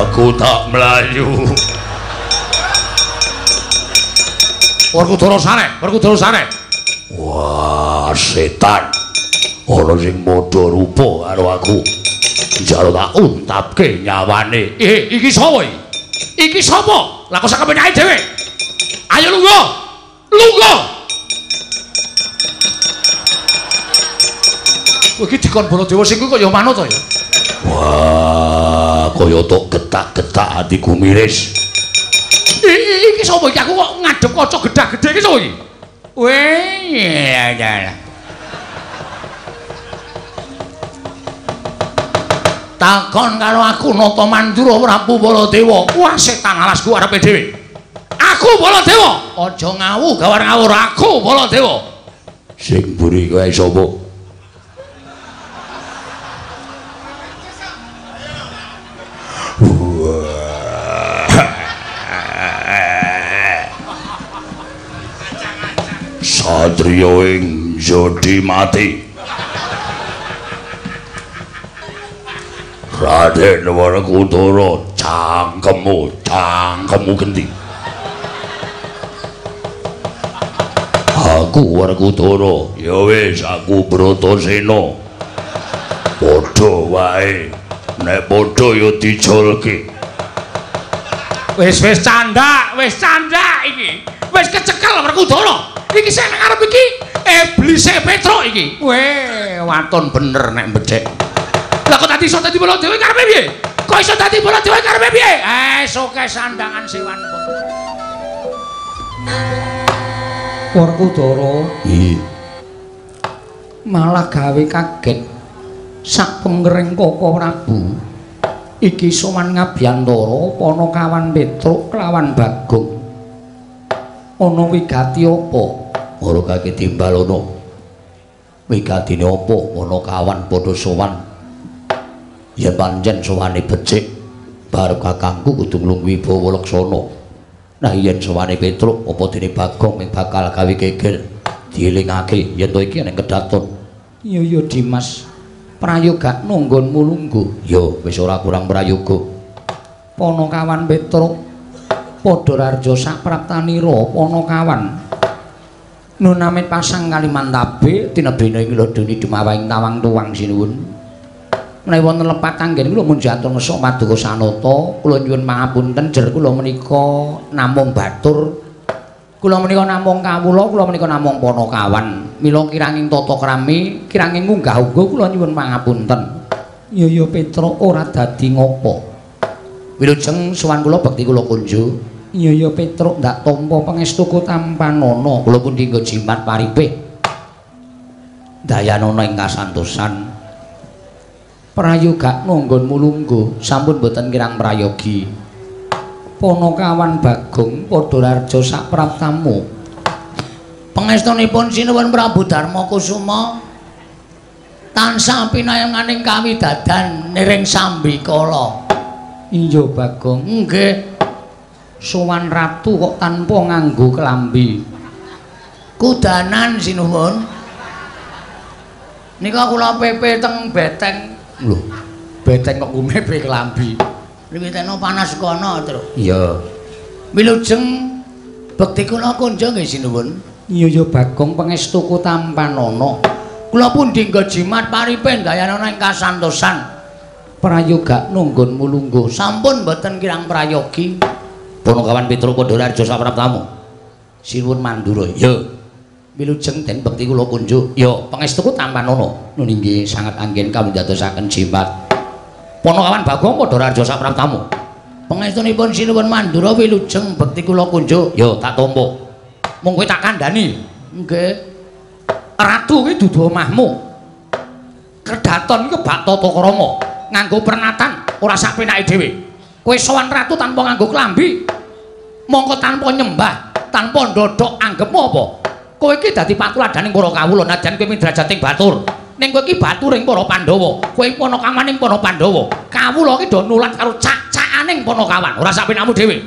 aku tak melayu Werkudara sane, Werkudara sane. wah setan ana sing padha rupa karo aku jare tak untapke nyawane Eh, iki sapa iki? Iki sapa? Lah kok sak kepenyake dhewe? Ayo lungguh. Lungguh. Kowe iki dikon Baladewa sing kuwi kok ya manut to ya? Wah kaya tok getak-getak atiku miris Iki sapa iki? Aku kok ngadep kaca gedhe-gedhe iki sapa iki? Weh, ya. Takon karo aku Nata Mandura Prabu Baladewa. Wah, setan alasku arepe dhewe. Aku Baladewa. Aja ngawu gawar ngawur aku Baladewa. sing mburi kowe sapa Satria ing Jodi mati. Raden Werkudara cangkemmu, cangkemmu gendi. Aku Werkudara, ya wis aku Bratasena. Padha wae. Nek padha ya dijolke. Wis wis candak, wis candak iki. Wis kecekel Werkudara. Iki sing nang arep iki iblise Petruk iki. Weh, waton bener nek becek. Lah kok tadi iso dadi Baladewa karepe piye? Kok iso dadi Baladewa karepe piye? Eh, soke sandangan sewan pun. Werkudara Iya. malah gawe kaget sak penggering Koko Prabu. Iki sowan Ngabyantara Panakawan Petruk kelawan Bagong. Ana wigati apa? Ora kake timbal ana. Wigatine apa ana kawan padha sowan. Yen pancen sowane becik, bar kakangku kudu nglungguhi bawa laksana. Nah yen sowane Petruk apa dene Bagong bakal gawe geger dielingake yen to iki nek kedaton. Iya ya Dimas. Prayoga nunggonmu lungguh. Yo wis ora kurang prayoga. Panakawan Petruk padha rarja sapraptanira Panakawan. Nunamit pasang Kalimantabe tinebene ing ladoni dumawahing tawang tuwang sinuwun. Menawi wonten lepat kanggen kula mun jantung ngesok paduka sanata, kula nyuwun pangapunten jer kula menika namung batur. Kula menika namung kawula, kula menika namung Panakawan. Mila kiranging tata krami, kiranging munggah uga kula nyuwun pangapunten. Ya ya Petruk ora dadi ngopo. Wilujeng sowan kula bekti kula kunjuk. Iya ya Petruk ndak tampa pangestuku tampanana. Kula pun dinggo jimat paripe. Dayanana ing kasantosan. Prayoga nunggonmu lungguh sampun boten kirang prayogi. Panakawan Bagong padha rarja sapraptamu. Pangestunipun sinuwun Prabu Darma Kusuma tansah pinayanganing kawidadan niring sambikala. Iya Bagong. Nggih, Sowan ratu kok tanpa nganggo kelambi. kudanan sinuwun. Nika kula pepe teng beteng. Lho, beteng kok kumepe kelambi. Riwiteno panas kono, Tru. Iya. Wilujeng bekti kula kunjo nggih sinuwun. Iya ya Bagong pangestuku tampanana. Kula pun dinggo jimat paripe dayanana ing kasantosan. Prayoga nunggonmu lungguh. Sampun boten kirang prayogi. Punakawan Petruk Padhararja sapraptamu. Sinuwun Mandura. Ya. Wilujeng den bekti kula kunjuk. Ya, pangestuku tampanana. Nun inggih sanget anggen kawula dadosaken jimat. Punakawan Bagong Padhararja sapraptamu. Pangestunipun sinuwun Mandura wilujeng bekti kula kunjuk. Ya, tak tampa. Mung kowe tak kandhani. Nggih. Ratu kuwi dudu omahmu. Kedaton iku bak tata krama, nganggo pernatan ora sak penake dhewe. Kowe sowan ratu tanpa nganggo klambi. Mongko tanpa nyembah, tanpa ndodhok anggepmu apa? Kowe iki dadi patuladaning para kawula najan kowe midrajating batur. Ning kowe iki baturing para Pandhawa. Kowe panakawaning para Pandhawa. Kawula iki do nulat karo cak-cakaning panakawan, ora sak penakmu dhewe.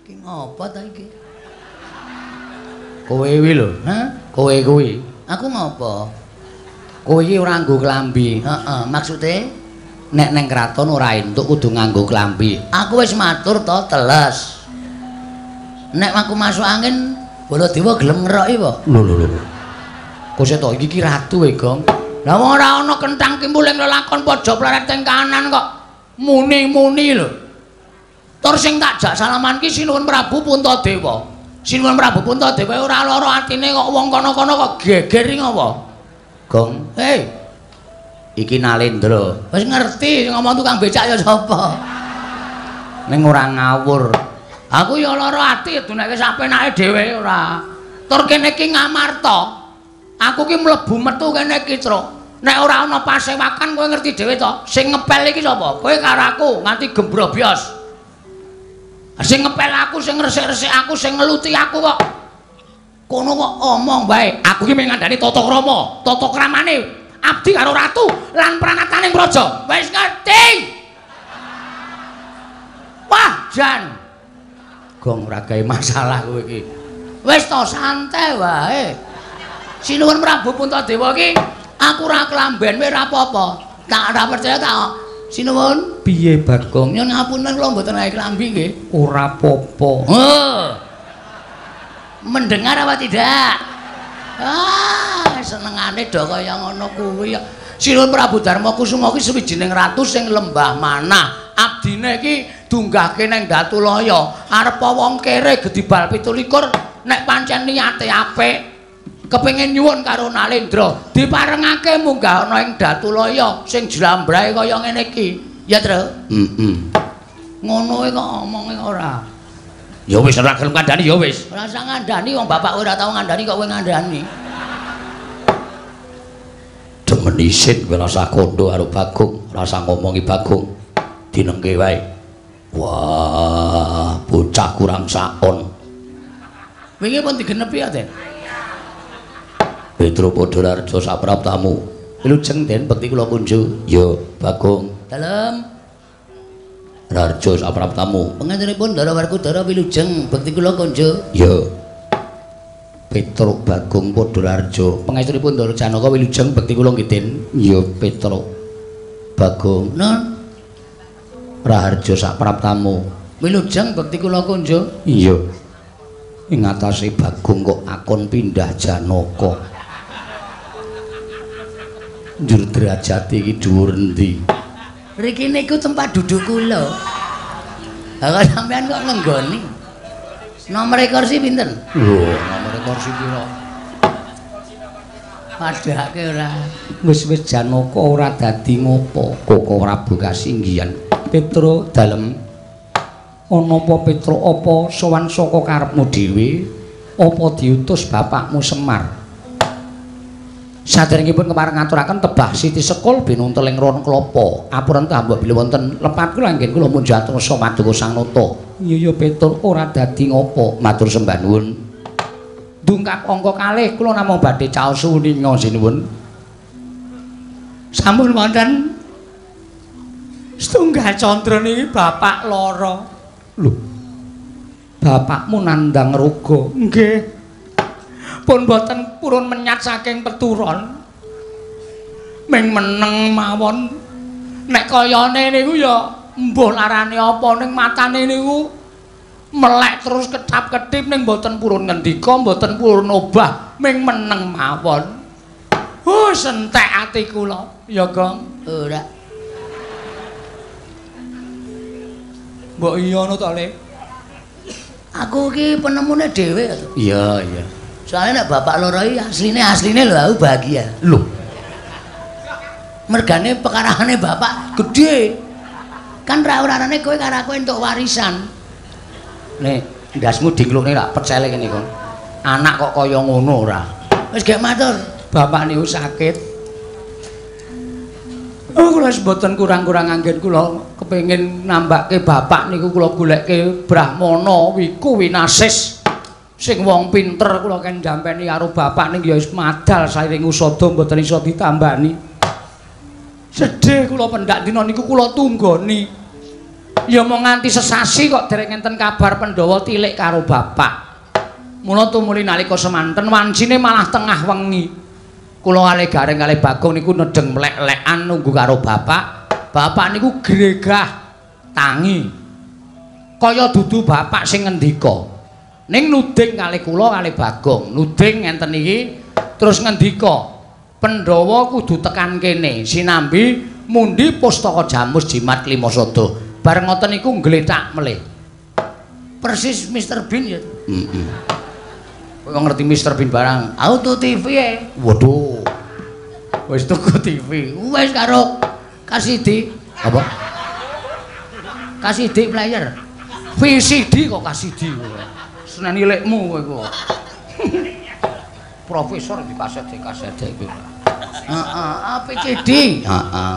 Iki ngopo ta iki? Kowe kuwi lho, Hah? kowe kuwi. Aku ngopo? Kowe iki ora nganggo klambi. Heeh, maksude nek neng kraton ora entuk kudu nganggo klambi. Aku wis matur to teles. Nek aku masuk angin, Baladewa gelem ngeroki apa? Lho lho lho. Kose to iki ki ratu e, Gong. Lah ora ana kentang kimpuling lelakon pojok pleret teng kanan kok muni-muni lho. Tur sing tak jak salaman ki Sinuwun Prabu Puntadewa. Sinuwun Prabu Puntadewa ora lara atine kok wong kono-kono kok geger ngopo? Gong, hei. Iki Nalendra. Wis ngerti ngomong tukang becak ya sapa? Ning ora ngawur. Aku ya lara ati duneke sapenake dhewe ora. Tur kene iki ngamarta. Aku ki mlebu metu kene iki, Truk. Nek ora ana pasewakan kowe ngerti dhewe to. Sing ngepel iki sapa? Kowe karo aku nganti gembrobyos. Sing ngepel aku, sing resik-resik aku, sing ngeluti aku kok. Kono kok omong bae. Aku ki mengandani tata krama, tata kramane abdi karo ratu lan pranataning praja. Wis ngerti? Wah, Jan. Gong ora gawe masalah kowe iki. Wis to santai wae. Sinuwun Prabu Puntadewa iki aku ora klamben wae ora apa-apa. Tak ora percaya tak. Sinuwun piye Bagong? Nyun ngapunten kula mboten gawe klambi nggih. Ora apa-apa. Oh. Mendengar apa tidak? Ah, senengane do kaya ngono kuwi ya. Sinuwun Prabu Darma Kusuma kuwi sawijining ratu sing lembah manah. Abdine iki dunggahke ning Datulaya. Arep wong kere gedhi bal 17 nek pancen niate apik. Kepengin nyuwun karo Nalendra, diparengake munggah ana ing Datulaya sing jlambrahe kaya ngene iki. Ya, Tru? Heeh. Ngono e kok omonge ora. Ya wis ora gelem kandhani ya wis. Ora usah ngandani wong bapak ora tau ngandani kok kowe ngandani. Demen isin kowe rasa kondo karo Bagong, rasa ngomongi Bagong. Dinengke wae. Wah, bocah kurang saon. Wingi pun digenepi ya, Den? Petro Padhararja sapraptamu. Wilujeng Den bekti kula kunju. Ya, Bagong. Dalem Rarja sapraptamu. pengantinipun Dara Werkudara Wilujeng bekti kula konjo. Ya. Petro Bagong Padhararja. Pengaturipun Dara Janaka Wilujeng bekti kula nggih, Den. Ya, Petro Bagong. Nun, Raharja sapraptamu. Wilujeng bekti kula konjo. Iya. Ing atase Bagong kok akon pindah Janaka. Njur derajate iki dhuwur endi? Riki niku tempat duduk kula. Lah sampean kok ngenggoni? Nomor kursi pinten? Lho, nomor kursi pira? Padhake ora. Wis-wis Janaka ora dadi ngopo? Koko Prabu Kasinggihan. Petro dalem ana apa Petro apa sowan saka karepmu dhewe? Apa diutus bapakmu Semar? Saderengipun kepareng ngaturaken tebah Siti Sekul binuntel ing ron klapa. Apuren tambah bilih wonten lepat kula nggih kula mun jatuh somaduka Sang Nata. Iya ya Petro ora dadi ngopo? Matur sembah nuwun. Dungkap angka kalih kula namung badhe caos suwuninga sinuwun. Sampun wonten setunggal condro niki bapak lara. Lho. Bapakmu nandang roga. Nggih. Pun boten purun menyat saking peturon. Ming meneng mawon. Nek kayane niku ya mbuh larane apa ning matane niku melek terus ketap-ketip ning boten purun ngendika, boten purun obah, ming meneng mawon. Oh, sentek ati kula. Ya, Gong. Ora. Mbok iya ngono to, Le? Aku ki penemune dhewe. Iya, iya. Soalnya nek bapak loro iki asline asline lho aku bahagia. Lho, Mergane pekarane bapak gede. Kan ra urane kowe karo aku entuk warisan. nek ndasmu diklukne lak pecele kene kon. Anak kok kaya ngono ora. Wis gek matur, bapak niku sakit. Oh, kula mboten kurang-kurang anggen kula kepengin nambahke bapak niku kula goleke Brahmana wiku winasis. Sing wong pinter kula kan jampeni karo bapak ning ya wis madal sairing usada mboten iso ditambani. Sedih kula pendak dina niku kula tunggoni. Ya mau nganti sesasi kok dereng enten kabar Pandhawa tilik karo bapak. Mula tumuli nalika semanten wancine malah tengah wengi. Kula kalih gareng kalih Bagong niku nedeng mlek-lekan nunggu karo bapak. Bapak niku gregah tangi. Kaya dudu bapak sing ngendika. Ning nuding kali kula kali Bagong, nuding ngenten iki terus ngendika, Pandhawa kudu tekan kene sinambi mundi pustaka Jamus Jimat Lima Sada. Bareng ngoten niku nggletak melih. Persis Mr. Bean ya. Heeh. Kowe ngerti Mr. Bean barang auto TV e. Waduh. Wis tuku TV. Wis karo kasidi apa? Kasidi player. VCD kok kasidi kowe. Senen ilikmu kowe kok. Profesor di kaset di kaset iki. Heeh, apik CD. Heeh.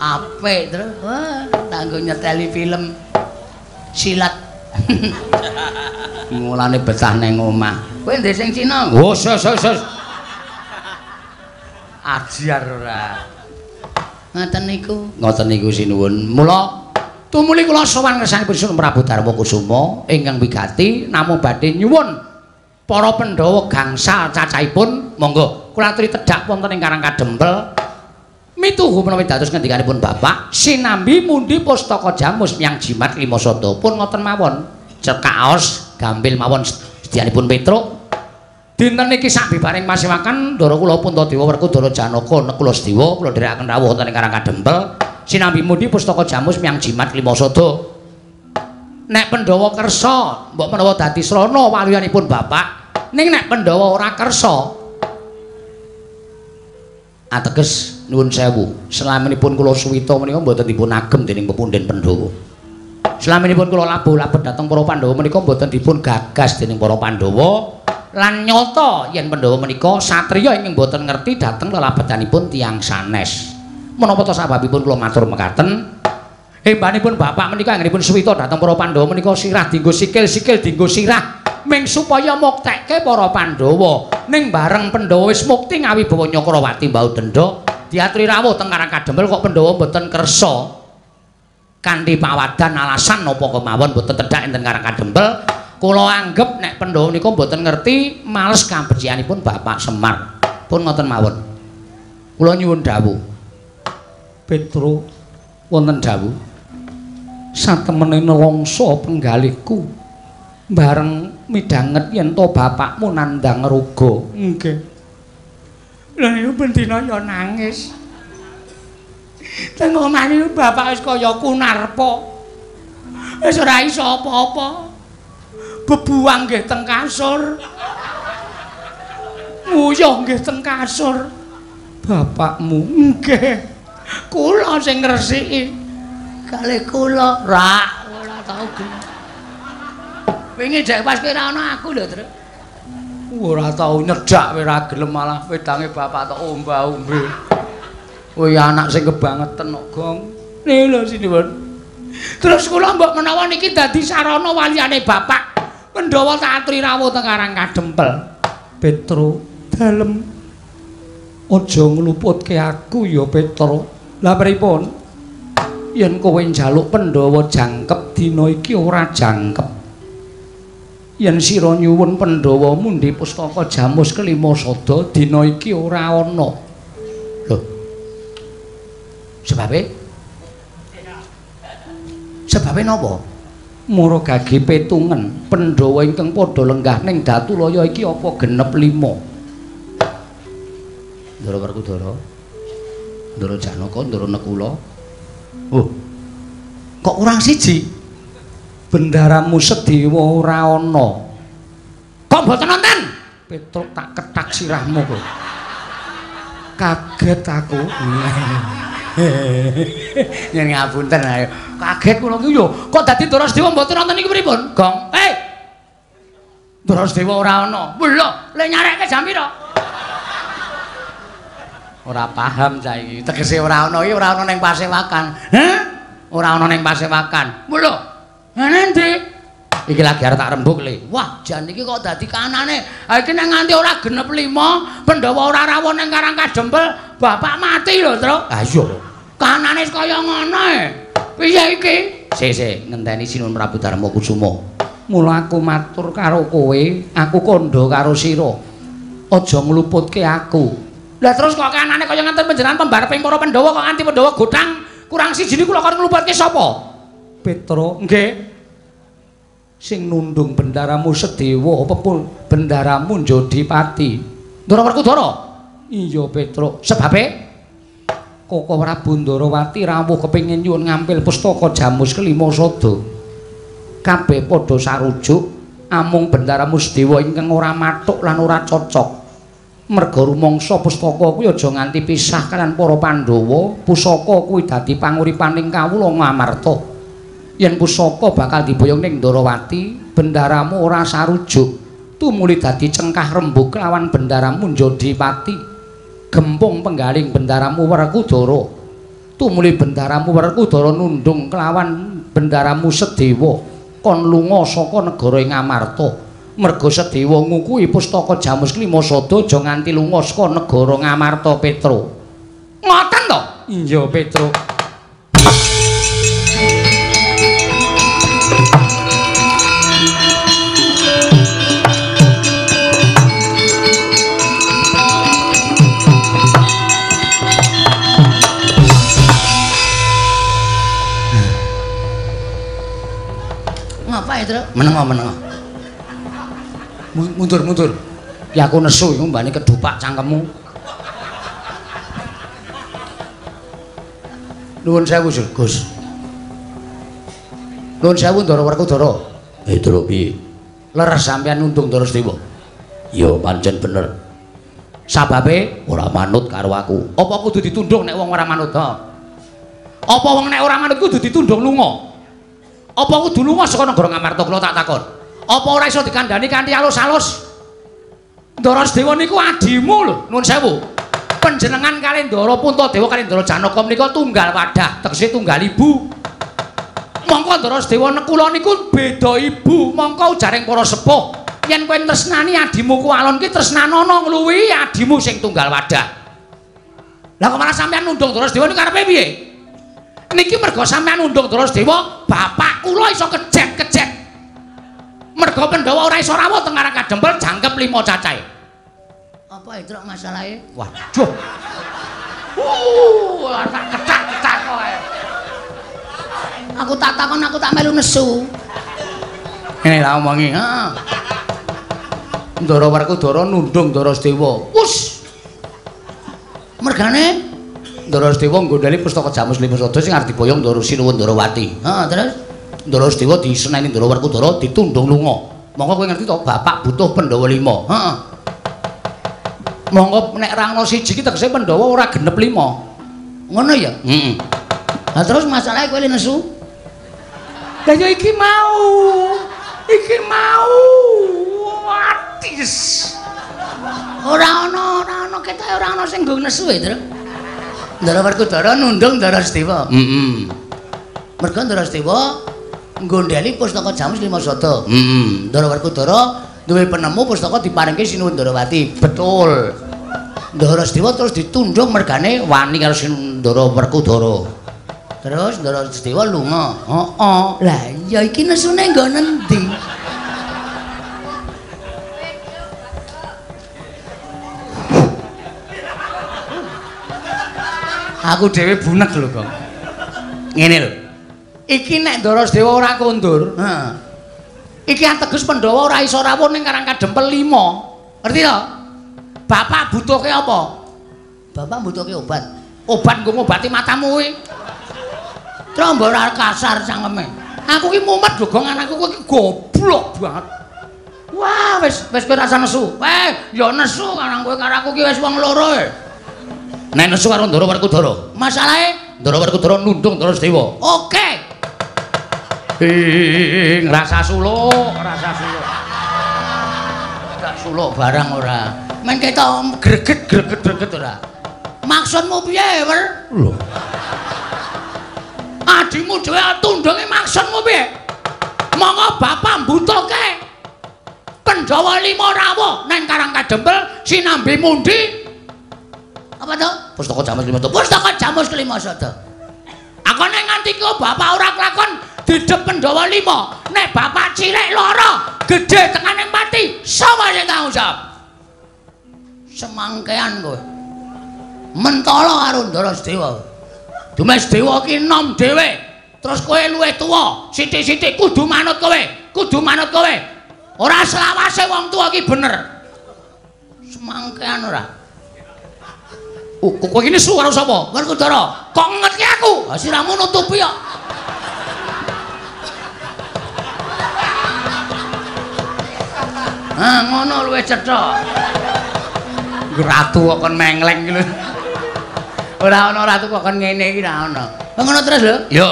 Apik terus. Wah, kanggo nyeteli film silat. Mulane betah ning omah. Kowe ndek sing Cina? Oh, sus sus sus. Ajar ora. Ngoten niku. Ngoten niku sinuwun. Mula tumuli kula sowan kersanipun Sun Prabu Darma Kusuma ingkang wigati namung badhe nyuwun para Pandhawa gangsal cacahipun monggo kula aturi tedhak wonten ing Karang Kadempel. Mituhu menawi dados ngendikanipun Bapak sinambi mundi pustaka jamus miyang jimat lima sada pun ngoten mawon. Cekaos gampil mawon sedyanipun Petruk. Dinten niki sak bibaring masiwakan ndara kula Puntadewa Werkudara Janaka nekula Sedewa kula dherekaken rawuh wonten ing Karang Kadempel sinambi mundi pustaka jamus miyang jimat lima sada nek Pandhawa kersa mbok menawa dadi srana waliyanipun Bapak ning nek Pandhawa ora kersa. Ateges nuwun sewu. Selaminipun kula suwita menika mboten dipun agem dening pepundhen Pandhawa. Selaminipun kula labuh-labet dhateng para Pandhawa menika mboten dipun gagas dening para Pandhawa. Lan nyata yen Pandhawa menika satriya ingkang mboten ngerti dhateng lelabetanipun tiyang sanes menapa to sababipun kula matur mekaten. Hembanipun bapak menika anggenipun suwita dhateng para Pandhawa menika sirah dinggo sikil-sikil dinggo sirah. Ming supaya muktekke para Pandhawa. Ning bareng Pandhawa wis mukti ngawi bawa Nyakrawati mbau dendha. Diaturi rawuh teng Karang Kadempel kok Pandhawa mboten kersa. Kanthi pawadan alasan napa kemawon mboten tedhak enten Karang Kadempel kula anggap nek Pandhawa menika mboten ngerti males kabecikanipun Bapak Semar. Pun ngoten mawon. Kula nyuwun dawuh Petro wonten dawuh satemene nelongso penggalihku bareng midhanget yen to bapakmu nandang ruga. Nggih. Lha yo bendina yo nangis. Teng omah iki bapak wis kaya kunarpa. Wis ora iso apa-apa. Bebuang nggih teng kasur. Nguyuh nggih teng kasur. Bapakmu nggih kula sing ngresiki. Kali kula. Rak ora tau gelem wingi jek pas kira ana aku lho Tru ora tau nyedak ora gelem malah wedange bapak tok omba-ombe. Kowe anak sing kebangetan kok gong. Lho sinuwun terus kula mbok menawa niki dadi sarana waliyane bapak Pandhawa tak aturi rawuh teng Karang Kadempel Petro dalem. Aja ngluputke aku ya Petro lah pripun yen kowe njaluk Pandhawa jangkep dina iki ora jangkep. Yen sira nyuwun Pandhawa mundi pustaka Jamus kelima sada dina iki ora ana. Lho. Sebabe? Sebabe napa? Mura gage petungen Pandhawa ingkang padha lenggah ning Datulaya iki apa genep lima? Ndara Werkudara. Ndara Janaka, Ndara Nekula. Oh. Kok kurang siji? Bendaramu Sedewa ora ana. Kok mboten wonten? Petruk tak ketak sirahmu kok. Kaget aku. Yen ngapunten ayo. Kaget kula ki yo. Kok dadi Ndara Sedewa mboten wonten iki pripun? Gong. Hei. Ndara Sedewa ora ana. Lho, le nyarekke jam pira? Ora paham saiki. Tegese ora ana iki ora ana ning pasewakan. Heh ora ana ning pasewakan. Lho endi iki lagi arep tak rembug le. Wah jan iki kok dadi kanane. Ha iki nek nganti ora genep 5 Pandhawa ora rawuh ning Karang Kadempel bapak mati lho Tru. Ha iya. Kanane kaya ngono e piye iki? Sik sik ngenteni Sinun Prabu Darma Kusuma. Mula aku matur karo kowe aku kandha karo sira. Aja ngluputke aku Lah terus kok kanane kaya ngenten panjenengan pembareping para Pandhawa kok nganti Pandhawa godhang kurang siji niku kon nglupatke sapa? Petro. Nggih. Sing nundung bendaramu sedewa pepul bendaramu Jodipati Ndara Werkudara? Iya Petro. Sebabe? Koko Prabu Ndarawati rawuh kepengin nyuwun ngampil pustaka Jamus kelima sada. Kabeh padha sarujuk amung bendaramu sedewa ingkang ora matuk lan ora cocok merga rumangsa pustaka kuwi aja nganti pisah kalian para Pandhawa pusaka kuwi dadi panguripaning kawula Ngamarta. Yen pusaka bakal diboyong ning Ndarawati bendaramu ora sarujuk. Tumuli dadi cengkah rembug lawan bendaramu Jodipati gempung penggaling bendaramu Werkudara. Tumuli bendaramu Werkudara nundung kelawan bendaramu Sedewa. Kon lunga saka negara Ngamarta merga Sedewa ngukuhi pustaka Jamus Klima Sada aja nganti lunga saka negara Ngamarta Petro. Ngoten to? Iya, Petro. Ngapa menengo. Mundur mundur. Ya aku nesu iku mbane kedupak cangkemmu. Nuwun sewu Gus. Nuwun sewu Ndara Werkudara. Eh Ndara piye? Leres sampean nundung Ndara Dewa ya pancen bener. Sababe? Ora manut karo aku. Apa kudu ditundung nek wong ora manut ha? Apa wong nek ora manut kudu ditundung lunga? Apa kudu lunga saka negara Ngamarta kula tak takon apa ora iso dikandani kanthi alus-alus? Ndara Dewa niku adimu lho. Nuwun sewu. Panjenengan kali Ndara Puntadewa kali Ndara Janaka menika tunggal wadah tegese tunggal ibu. Mongko Ndara Dewa nekula niku beda ibu mongko ujaring para sepuh. Yen kowe tresnani adimu ku alon ki tresnanono ngluwi adimu sing tunggal wadah. Lah kok malah sampean nundung Ndara Dewa niku karepe piye? Niki mergo sampean nundung Ndara Dewa bapak kula iso kejet-kejet mergo Pandhawa ora iso rawuh teng arang kadempel jangkep lima cacahe. Apa itu masalahe? Waduh. Uh, tak ketak-ketak kowe. Aku tak takon aku tak melu nesu. Ngene lah omongi, heeh. Ndara Werkudara nundung Ndara Sedewa. Wus. Mergane Ndara Sedewa nggondhali pustaka Jamus Lima Sada sing arep diboyong Ndara Sinuwun Ndarawati. Heeh, terus Ndara Sedewa diseneni Ndara Werkudara ditundung lunga. Monggo kowe ngerti to, bapak butuh Pandhawa 5. Heeh. Monggo nek rangno siji ki tegese Pandhawa ora genep 5. Ngono ya? Heeh. Lah terus masalahe kowe nesu? Lah ya iki mau. Iki mau. Atis. Ora ana, ora ana ketoke ora ana sing nggo nesu Tru. Ndara Werkudara nundung Ndara Sedewa. Heeh. Mergo Ndara Sedewa nggondheli pustaka Jamus Lima Sada. Heeh. Ndara Werkudara duwe penemu pustaka diparingke Sinuwun Ndarawati. Betul. Ndara Sedewa terus ditundung mergane Wani karo Sindara Werkudara. Terus Ndara Sedewa lunga. Heeh. Lah ya iki nesune nggo nendi? Aku dhewe bunek lho, Kang. Ngene lho. Iki nek Ndara Sedewa ora kondur, Heeh. iki ateges Pandhawa ora iso rawuh ning Karang Kadempel 5. Ngerti to? Bapak butuhke apa? Bapak mbutuhke obat. Obat nggo ngobati matamu kuwi. Trombo ora kasar cangkeme. Aku ki mumet lho, Gong, anakku kuwi goblok banget. Wah, wis wis kowe rasa nesu. Eh, ya nesu karang kowe karo aku ki wis wong loro. e. Nek nesu karo Ndara Werkudara. Masalahe Ndara Werkudara nundung Ndara Sedewa. oke. Ing rasa suluk, rasa suluk. Gak suluk barang ora. Men ketok Greget greget greget ora. maksudmu piye, Wer? Lho. Adimu dhewe tundunge maksudmu piye? Monggo bapak mbutuhke Pandhawa lima rawuh nang Karang Kadempel sinambi mundi Apa to? pustaka jaman lima tuh. Pustaka Jamus Kelima Sada. Aku nek nganti ku bapak ora kelakon didep Pandhawa lima. Nek bapak cilik loro, gedhe tengane mati, sapa sing tanggung jawab? Semangkean kowe. Mentala karo Ndara Sedewa. Dumes dewa ki nom dhewe. Terus kowe luwih tuwa, sithik-sithik kudu manut kowe, kudu manut kowe. Ora selawase wong tuwa ki bener. Semangkean ora. Oh, kowe iki nesu karo sapa? Werkudara. Kok ngetke aku? Ha siramu nutupi kok. Ah, ngono luwih cetha. Ratu kok kon mengleng iki lho. Ora ana ratu kok kon ngene iki ora ana. Ngono terus lho? Yo.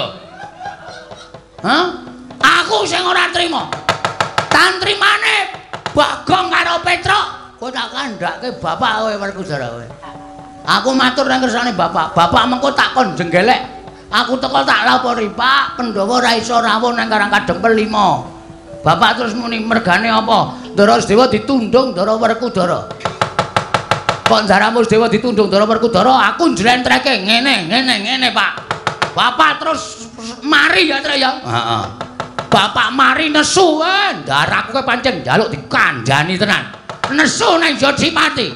Hah? Aku sing ora trima. Tantrimane Bagong karo Petruk, kowe tak kandhake bapak kowe Werkudara kowe. Aku matur nang kersane bapak. Bapak mengko takon jenggelek. Aku teko tak lapori, Pak, Pandhawa ora iso rawuh nang Karang Kadempel 5. Bapak terus muni mergane apa? Ndara Dewa ditundung Ndara Werkudara. Kok Ndara Dewa ditundung Ndara Werkudara, aku njlentreke ngene, ngene, ngene, Pak. Bapak terus mari ya, Tre ya. Heeh. Bapak mari nesu, eh. Ndaraku kowe pancen njaluk dikandhani tenan. Nesu nang Jodimati.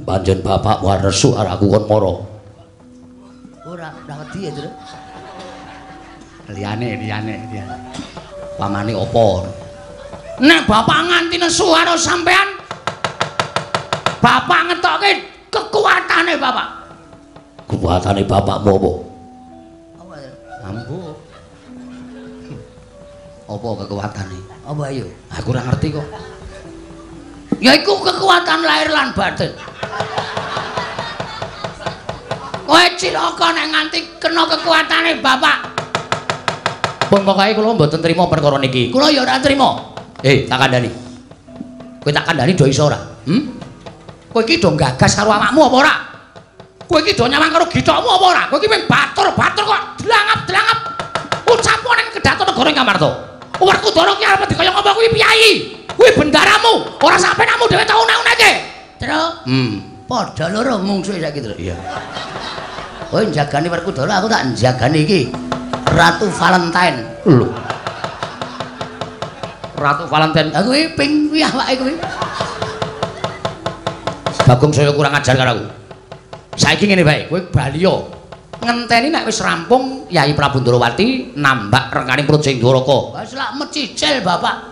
Panjen bapak war arek aku kon mara. Ora, ora wedi ya, Tru. Liyane, liyane, liyane. Pamane apa? Nek bapak nganti nesu karo sampean, bapak ngetokke kekuatane bapak. Kekuatane bapakmu apa? Apa? Ambu. Apa kekuatane? Apa ayo? Aku ora ngerti kok. Ya iku kekuatan lahir lan batin. Kowe cilaka nek nganti kena kekuatane bapak. Pun pokoke kula mboten trima perkara niki. Kula ya ora trima. Eh, tak kandhani. Kowe tak kandhani do iso ora? Hmm? Kowe iki do gagas karo awakmu apa ora? Kowe iki do nyawang karo githokmu apa ora? Kowe iki mung batur-batur kok dlangap-dlangap. Ucapmu ning kedaton negara Ngamarta. Werkudara ki arep dikaya ngapa kuwi piyai? Kuwi bendaramu, ora sampe namu dhewe tau naunake. Terus Hmm. padha loro mungsuhe saiki terus. Iya. Kowe njagani Werkudara, aku tak njagani iki. Ratu Valentine. Lho. Ratu Valentine. Aku iki ping kuwi awake kuwi. Bagong saya kurang ajar karo aku. Saiki ngene bae, kowe baliya. Ngenteni nek wis rampung Yai Prabu Ndrawati nambak rengane perut sing Dwaraka. Wis lak mecicil, Bapak.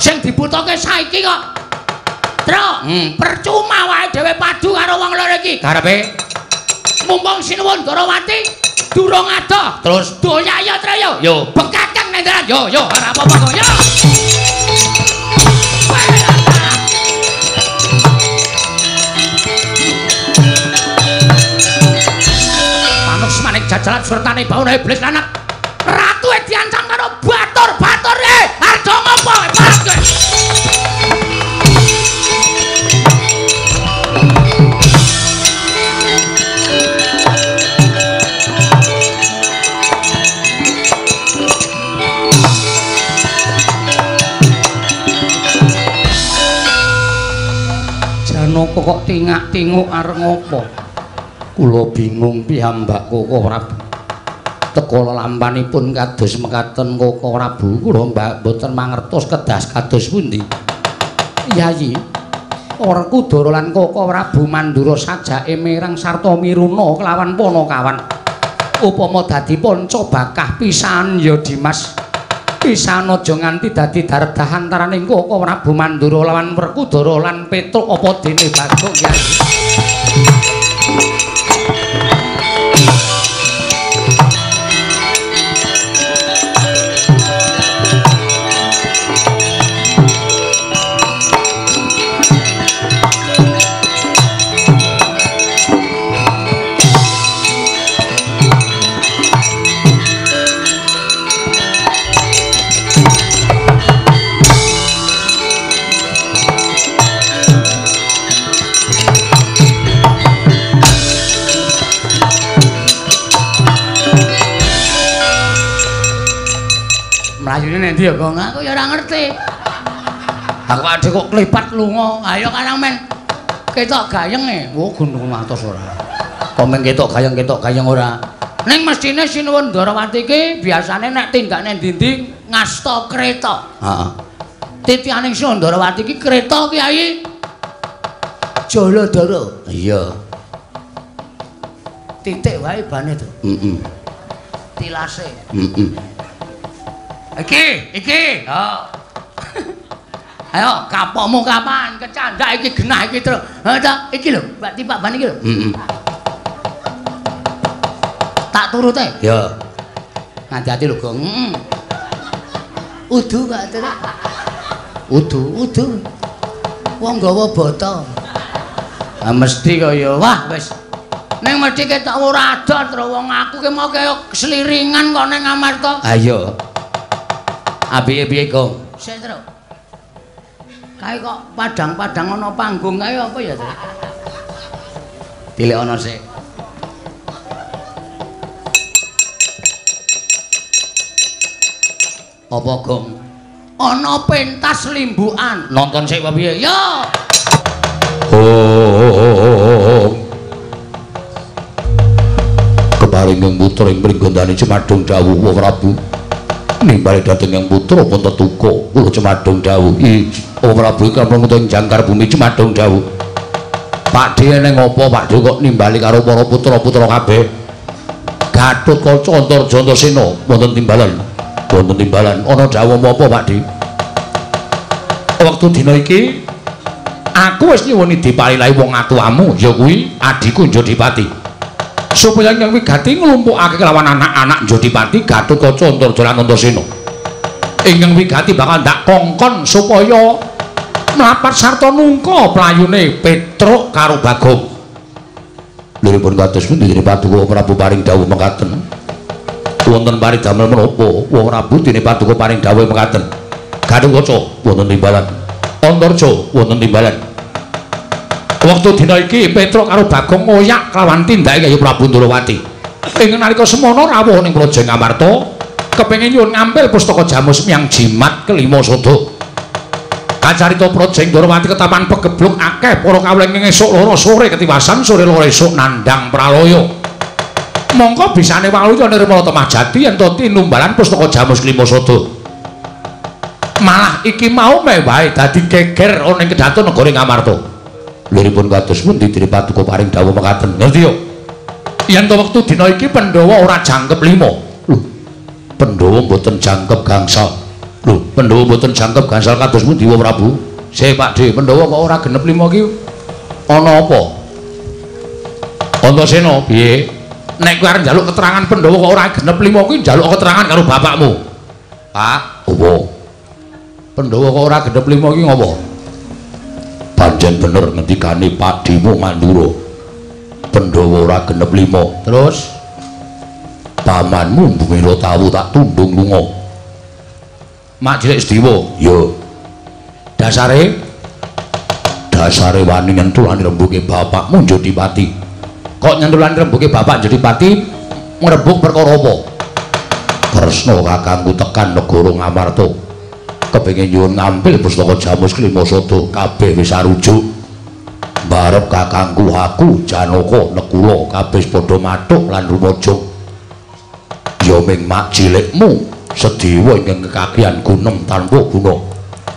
Sing dibutuhke saiki kok. Tro, Hmm. percuma wae dhewe padu karo wong loro iki. Karepe Mumpung Sinuwun Darawati durung adoh. terus Doya ya, Tro yo. Bekakang nendra. Yo, yo, ora apa-apa kok. Yo. Manuk semanik jajalan sertane baune iblis anak. Ratu kok tingak-tinguk areng apa? Kula bingung piyambak Koko Prabu. Teka lampanipun kados mekaten Koko Prabu, kula mbak boten mangertos kedas kados pundi. Yayi, Werkudara lan Koko Prabu Mandura sajake mireng sarta miruna kelawan Panakawan. Upama dadi panca bakah pisan ya Dimas. Pisan aja nganti dadi daredah antaraning Koko Prabu Mandura lawan Werkudara lan Petruk apa dene Bagong Yayi. Ndi Gong? Aku ya ora ngerti. Aku ade kok klipat lunga. Ayo karang men. Ketok gayenge. Oh, gunung atos ora. komen ketok gayeng-ketok gayeng ora. Ning mestine Sinuwun Darawati ki biasane nek tindakne ndi ngasta kreta. Heeh. Titianing Sinuwun Darawati ki kreta Kyai. Jaladara. Iya. titik wae bane to. Heeh. Tilase. Heeh. Iki, iki. Yo. Ayo, kapokmu kapan? Kecandak iki genah iki terus. Ha ta, iki lho, Mbak Tipak ban iki lho. Heeh. Tak turut e. Ya. Hati-hati lho, Gong. Mm. Udu Pak Terus. Udu, udu. Wong gawa botol. Ah mesti kaya wah wis. Ning mesti ketok ora ada terus wong aku ki mau kaya seliringan kok ning Amarta. Ayo. Piye, Gong? Sik terus. Kae kok padang-padang ana panggung kae apa ya, Terus? Dilek ana sik. Apa, Gong? Ana pentas limbukan. Nonton sik apa piye? Yo. Oh. Keparing yang putra yang meringgondani cemadung dawuh wa Prabu. Nimbali dateng yang putra pun tetuko. Ulo cemadung dawuh. Wa Prabu ikan pengutu yang jangkar bumi cemadung dawuh. Pak Dia ini ngopo Pak kok nimbali karo para putra-putra kabeh. Gatut kau contor jontor sino. Wonten timbalan. Wonten timbalan. Ono dawuh apa Pak Dia? Waktu dina iki aku wis nyuwuni diparilahi wong atuamu ya kuwi adiku Jodipati supaya yang wigati nglumpukake kelawan anak-anak Jodipati Gatotkaca Antarjala Antasena ingkang wigati bakal ndak kongkon supaya mlapat sarta nungka playune Petruk karo Bagong. Liripun kados pundi? Dene Paduka Prabu paring dawuh mekaten. Wonten paridamel menapa? Wong Prabu dene Paduka paring dawuh mekaten. Gatotkaca wonten timbalan. Antarja wonten timbalan. Wektu dina iki Petruk karo Bagong ngoyak kelawan tindake Yayi Prabu Ndrawati. Ing nalika semana rawuh ning Projeng Amarta, kepengin nyuwun ngampil pustaka jamus miyang jimat kelima sada. Kacarita Projeng Ndrawati ketapan pegebluk akeh para kawling ing esuk loro sore ketiwasan sore loro esuk nandhang pralaya. Mongko bisane waluya nirmala temah jati yen to tinumbalan pustaka jamus kelima sada. malah iki mau mewahe dadi geger ana ing kedaton negara Ngamarta. Liripun kados pundi diri paduka paring dawuh mekaten. Ngerti yo? Yen to wektu dina iki Pandhawa ora jangkep lima. Lho, Pandhawa mboten jangkep gangsal. Lho, Pandhawa mboten jangkep gangsal kados pundi Wa Prabu? Se Pak De, Pandhawa kok ora genep lima ki? Ana apa? Antasena, piye? Nek kowe arep njaluk keterangan Pandhawa kok ora genep lima kuwi njaluk keterangan karo bapakmu. Pak, apa? Pandhawa kok ora gendhep lima iki ngopo? Panjen bener ngendikane Padimu Mandura. Pandhawa ora gendhep lima. Terus pamanmu bumira tawu tak tundung lunga. Mak Cilik Sediwa, yo. Dasare dasare wani nyentulani rembuke bapakmu Jodipati. Kok nyentulani rembuke bapak Jodipati ngrebuk perkara apa? Kresna kakangku tekan negara Ngamarta. Kepengin nyuwun ngampil pustaka jamus kelima sada kabeh wis arujuk. Barep kakangku aku Janaka Nekula kabeh padha mathuk lan rumaja. Ya ming mak cilikmu Sediwa ingkang kekakian gunem tanpa guna.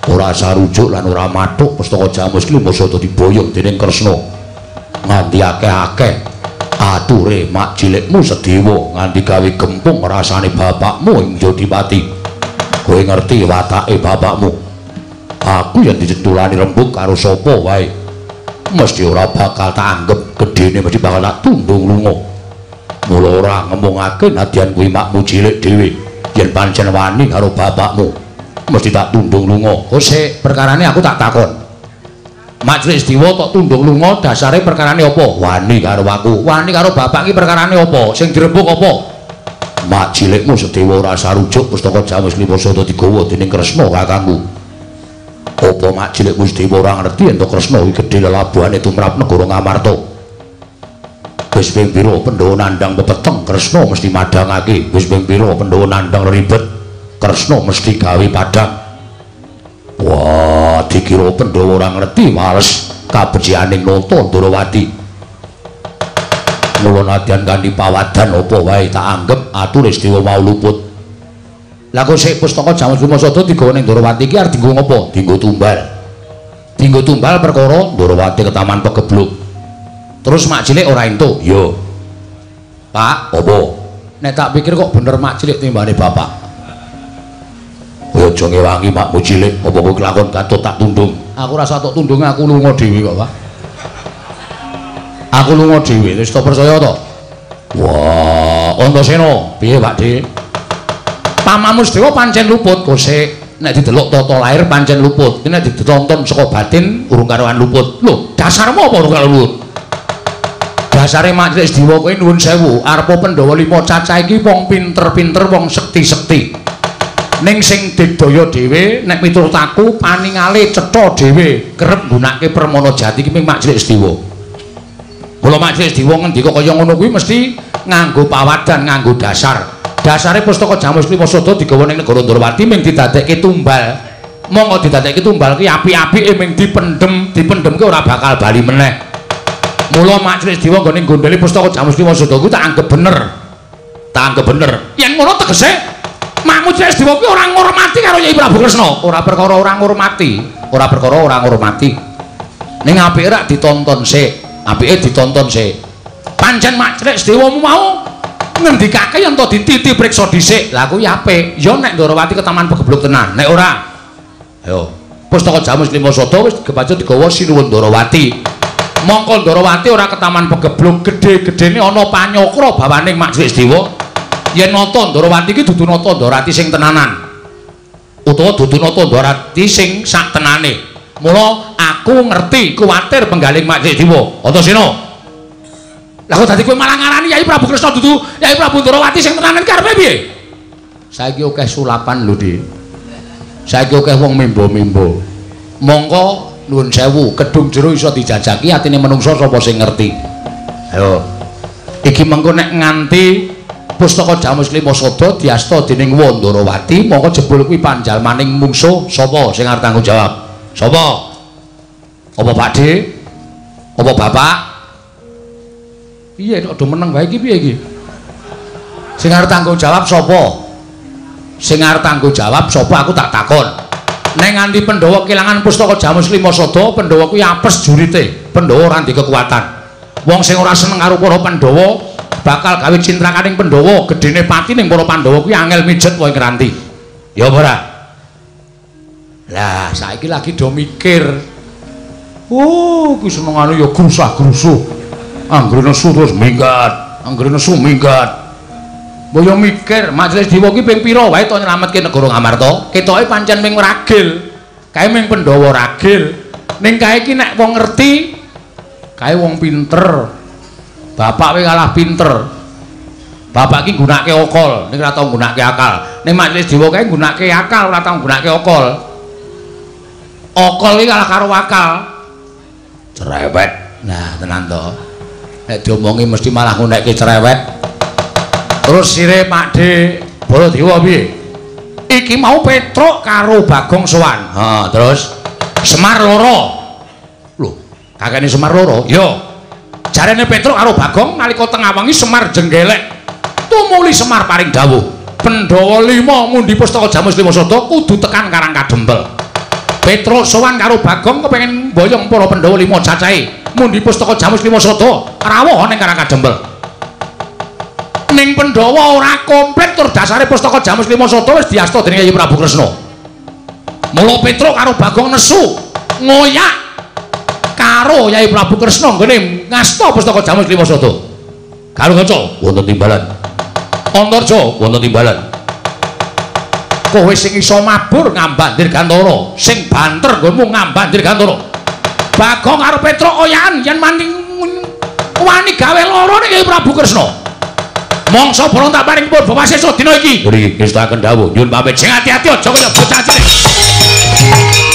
Ora sarujuk lan ora mathuk pustaka jamus kelima sada diboyong dening Kresna. Nganti akeh-akeh ature mak cilikmu Sediwa nganti gawe gempung rasane bapakmu ing Jodipati kowe ngerti watake bapakmu? Aku yang dicetulani rembug karo sapa wae. Mesti ora bakal tak anggap gedene mesti bakal tak tundung lunga. Mula ora ngomongake nadyan kuwi makmu cilik dhewe. Yen pancen wani karo bapakmu mesti tak tundung lunga. Oh sik perkarane aku tak takon. Mak Cilik Sediwa tok tundung lunga dasare perkarane apa? Wani karo aku. Wani karo bapak ki perkarane apa? Sing dirembug apa mak cilikmu sedewa ora sarujuk pustaka jamus lima sada digawa dening Kresna kakangku. Apa mak cilikmu sedewa ora ngerti yen Kresna iki gedhe lelabuhane tumrap negara Ngamarta. Wis ping pira Pandhawa nandhang pepeteng Kresna mesti madhangake. Wis ping pira Pandhawa nandhang ribet Kresna mesti gawe padhang. Wah, dikira Pandhawa ora ngerti males kabecianing nata Ndrawati. Mula nadyan kanthi pawadan apa wae tak anggap atur Istiwa mau luput. Lah kok sik pustaka Jamus Bimasada digawa ning Ndrawati iki arep dienggo ngopo? Dienggo tumbal. Dienggo tumbal perkara Ndrawati ketaman pegebluk. Terus mak cilik ora entuk, yo. Pak, Apa? nek tak pikir kok bener mak cilik timbane bapak. Aja ngewangi makmu cilik, apa kowe kelakon katut tak tundung. Aku rasa tok tundunge aku lunga dhewe kok, Pak. Aku lunga dhewe, wis tak percaya to. Wah, Antasena, piye Pak Dik? Pamamu Sedewa pancen luput, gosek. Nek didelok tata lahir pancen luput. Nek ditonton saka batin urung karoan luput. Lho, dasarmu apa urung karo luput? Dasare Mak Cilik Sedewa kowe nuwun sewu, arepa Pandhawa lima cacah iki wong pinter-pinter, wong sekti-sekti. Ning sing digdaya dhewe, nek miturut aku paningale cetha dhewe kerep nggunakake permana jati iki Mak Cilik Sedewa. Kula Mak Cilik Sedewa ngendika kaya ngono kuwi mesti nganggo pawadan, nganggo dasar. Dasare pustaka Jamus Sada digawa ning negara Ndrawati ming didadekke tumbal. Monggo didadekke tumbal ki api-apike ming dipendhem, dipendhemke ora bakal bali meneh. Mula Mak Cilik Sedewa nggone gondheli pustaka Jamus Sada kuwi tak anggap bener. Tak anggap bener. Yen ngono tegese Makmu Cilik Sedewa kuwi ora ngurmati karo Nyai Prabu Kresna. Ora perkara ora ngurmati, ora perkara ora ngurmati. Ning apike rak ditonton sik, apike ditonton sik. Pancen Mak Cilik Sedewa mau ngendikake yen to dititi priksa dhisik. Lah kuwi apik. Ya nek Ndrawati ketaman pegebluk tenan. Nek ora, ayo pustaka Jamus Lima Sada wis kebaca digawa sinuwun Ndrawati. Mongko Ndrawati ora ketaman pegebluk gedhe-gedhene ana panyokra bawaning Mak Cilik Sedewa. Yen nata Ndrawati iki dudu nata Ndrawati sing tenanan. Utawa dudu nata Ndrawati sing sak tenane. Mula aku ngerti kuwatir penggaling Mak Cilik Sedewa. Antasena. Lah kok dadi kowe malah ngarani Yai Prabu Kresna dudu Yai Prabu Ndrawati sing tenanan karepe piye? Saiki akeh sulapan lho, Dik. Saiki akeh wong mimbo-mimbo. Monggo nuwun sewu, kedung jero iso dijajaki atine menungso sapa sing ngerti. Ayo. Iki mengko nek nganti pustaka Jamus Lima Sada diasta dening Wandrawati, mongko jebul kuwi panjalmaning mungsuh sapa sing arep tanggung jawab? Sapa? Apa Pak Dik? Apa Bapak? Piye kok do meneng wae iki piye iki? Sing arep tanggung jawab sapa? Sing arep tanggung jawab sapa aku tak takon. Nek nganti Pandhawa kelangan pustaka Jamus Lima Sada, Pandhawa kuwi apes jurite. Pandhawa ora ndek kekuatan. Wong sing ora seneng karo para Pandhawa bakal gawe cintrakaning Pandhawa, gedene pati ning para Pandhawa kuwi angel mijet wae ngranti. Ya apa ora? Lah, saiki lagi do mikir. Oh, kuwi senengane ya grusah-grusuh. Anggere nesu terus minggat, anggere nesu minggat. Mbok yo mikir, Majelis Dewa ki ping pira wae to nyelametke negara Ngamarta? Ketoke pancen ming ragil. Kae ming Pandhawa ragil. Ning kae iki nek wong ngerti, kae wong pinter. Bapak kowe kalah pinter. Bapak ki nggunakake okol, ning ora tau nggunakake akal. Ning Majelis Dewa kae nggunakake akal, ora tau nggunakake okol. Okol iki kalah karo akal. Cerewet. Nah, tenan to. Nek diomongi mesti malah ngunekke cerewet. Terus sire Pak De Baladewa piye? Iki mau Petruk karo Bagong sowan. Ha, terus Semar loro. Lho, kakene Semar loro? Yo. Jarene Petruk karo Bagong nalika tengah wengi Semar jenggelek. Tumuli Semar paring dawuh. Pandhawa 5 mundi pustaka Jamus Lima Sada kudu tekan Karang Kadempel. Petruk sowan karo Bagong kepengin mboyong para Pandhawa 5 cacahe. Mundi pustaka Jamus Lima Sada rawuh ning Karang Kadempel. ning Pandhawa ora komplit tur dasare pustaka Jamus Lima Sada wis diasta dening Yayi Prabu Kresna. Mula Petruk karo Bagong nesu ngoyak karo Yayi Prabu Kresna nggone ngasta pustaka Jamus Lima Sada. Karo kaca wonten timbalan. Antarja wonten timbalan. Kowe sing iso mabur ngambandir Gantara, sing banter nggonmu ngambandir Gantara. Bagong karo Petruk oyakan yen maning wani gawe lara ning Prabu Kresna. Mongso bolong tak paring pun bapak sesuk dina iki. Nggih, ngestaken dawuh. Nyuwun pamit. Sing ati-ati aja kaya bocah cilik.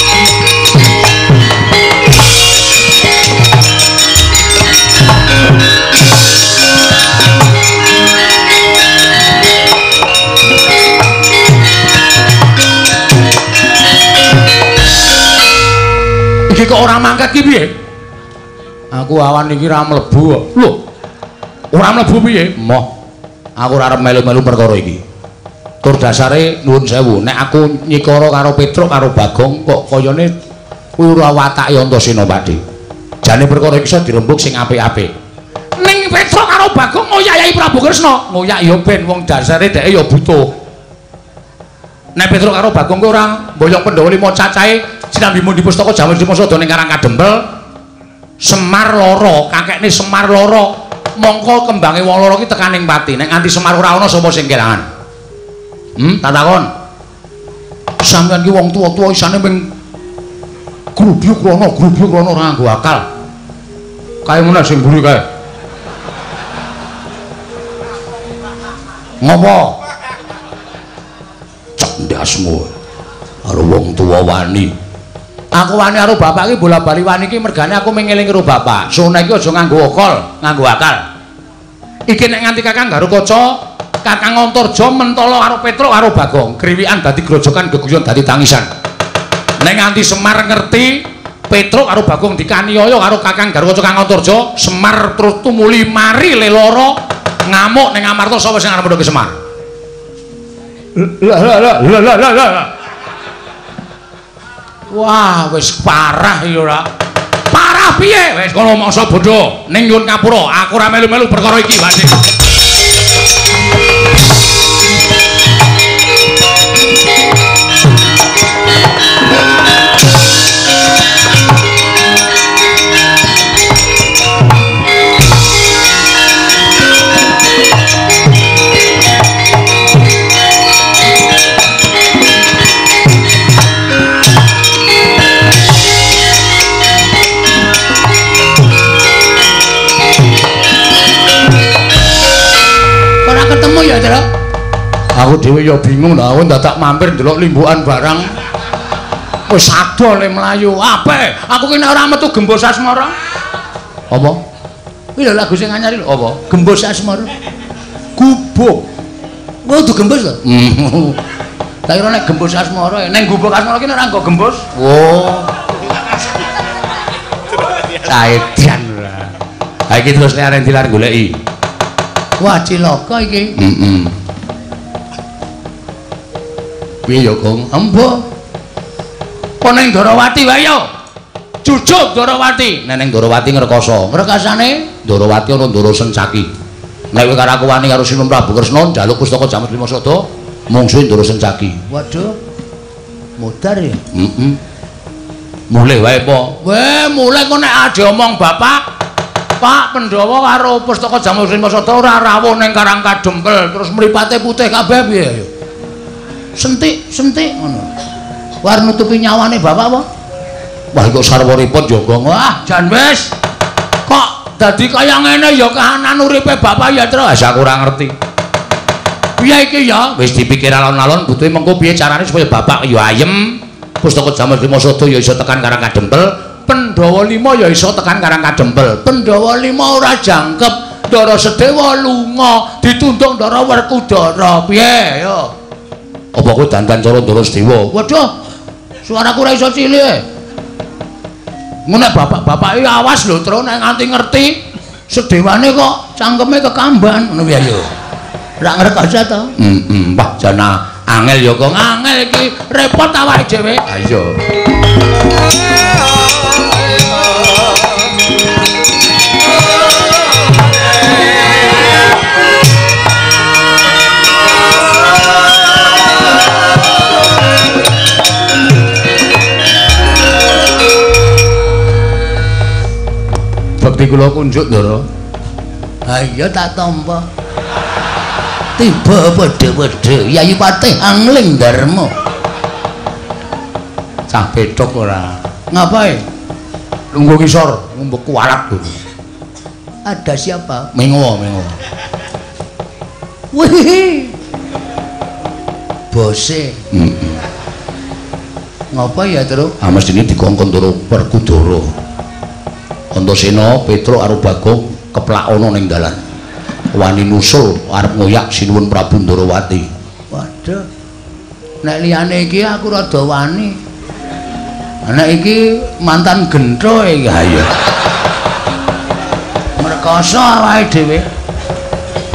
Iki kok ora mangkat ki piye? Aku awan iki ra mlebu kok. Lho. Ora mlebu piye? Moh. aku ora arep melu-melu perkara iki. Tur dasare nuwun sewu, nek aku nyikara karo Petruk karo Bagong kok kayane kuwi ora watake Antasena Pakde. Jane perkara iki iso dirembuk sing apik-apik. ning Petruk karo Bagong ngoyai Prabu Kresna. Ngoyak ya ben wong dasare dheke ya butuh. Nek Petruk karo Bagong ku ora mboyong Pandhawa lima cacahe sinambi mundi pustaka Jamal Dimasada ning Karang Kadempel. Semar loro, kakekne Semar loro. Mongko kembange wong loro ki tekaning pati. Nek nganti Semar ora ana sapa sing kelangan? Hmm, tak takon. Sampeyan ki wong tuwa-tuwa isane ming grubyuk rono, grubyuk rono ora nganggo akal. Kae meneh sing mburi kae. Ngopo? Cendasmu. Karo wong tuwa wani. Aku wani karo bapak iki bola-bali wani iki mergane aku mengeling karo bapak. Sone iki aja nganggo akal, nganggo akal. Iki nek nganti Kakang Garukaca, Kakang Antarja mentala karo Petruk karo Bagong, griwikan dadi grojokan geguyon dadi tangisan. Nek nganti Semar ngerti Petruk karo Bagong dikaniaya karo Kakang Garukaca Kang Antarja, Semar terus tumuli mari leloro ngamuk ning Amarta sapa sing arep ndoke Semar? Lah lah lah lah lah lah. Wah, wis parah iki ora. Parah piye? Wis kono mangsa bodho ning nyun kapura. Aku ora melu-melu perkara iki, Pak. Ya, Tru? Aku dhewe ya bingung lha, aku dadak mampir ndelok limbukan barang. Wis ado le mlayu. Ape? Aku ki nek ora metu gembos asmara. Apa? Kuwi lho lagu sing anyar lho apa? Gembos asmara. Gubuk. Oh, gembos lho. Tak kira nek gembos asmara, ning gubuk asmara ki nek ora nggo gembos. Oh. Caedan ora. Ha iki terus nek arek dilar goleki. Wah, cilaka iki. Heeh. Piye ya, Gong? Embo. Ning Darawati wae yo. Jujuk Darawati. Nek ning Darawati ngrekoso. Ngrekasane Darawati ana Ndara Sencaki. Nek kowe karo aku wani karo Sinum Prabu Kresna njaluk pustaka Jamus Lima Sada, mungsuhe Ndara Sencaki. Waduh. Mudar ya? Heeh. Mulih wae po. Weh, mulih kok nek ade omong Pak Pandhawa karo pustaka Jamus Lima Sada ora rawuh ning Karang Kadempel, terus mripate putih kabeh piye ya? Sentik, sentik ngono. War nutupi nyawane bapak apa? Wah, kok sarwaripun jaga. Wah, jan wis. Kok dadi kaya ngene ya kahanan uripe bapak ya, Tru? Wis aku ora ngerti. Piye iki ya? Wis dipikir alon-alon butuhe mengko piye carane supaya bapak ya ayem. Pustaka Jamal Lima Sada ya iso tekan Karang Kadempel. Pandhawa 5 ya iso tekan Karang Kadempel. Pandhawa 5 ora jangkep. Ndara Sedewa lunga, ditundung Ndara Werkudara. Piye ya? Apa kowe dandan cara Ndara Sedewa? Waduh. Suaraku ora iso cilik. Ngene bapak-bapak iki awas lho, Tru, nek nganti ngerti sedewane kok cangkeme kekamban ngono ya. Ora ngrekoso to? Heeh, Pak jana angel ya kok angel iki repot awake dhewe. Ha iya. Bekti kula kunjuk, Ndara. Ha iya tak tampa. Tiba wedhe-wedhe Yayi Patih Angling Darma. Cah bedhok ora. Ngapain? Lungguh kisor, ngumbuk kualat dulu. Ada siapa? Mengo, mengo. Wih. Bose. Heeh. Ngapa ya, Tru? Ah mestine dikongkon Ndara Werkudara. Antasena, Petruk karo Bagong keplak ana ning dalan. Wani nusul arep ngoyak sinuwun Prabu Ndarawati. Waduh. Nek liyane iki aku rada wani. Nek iki mantan gentho iki ha ya. Merkoso awake dhewe.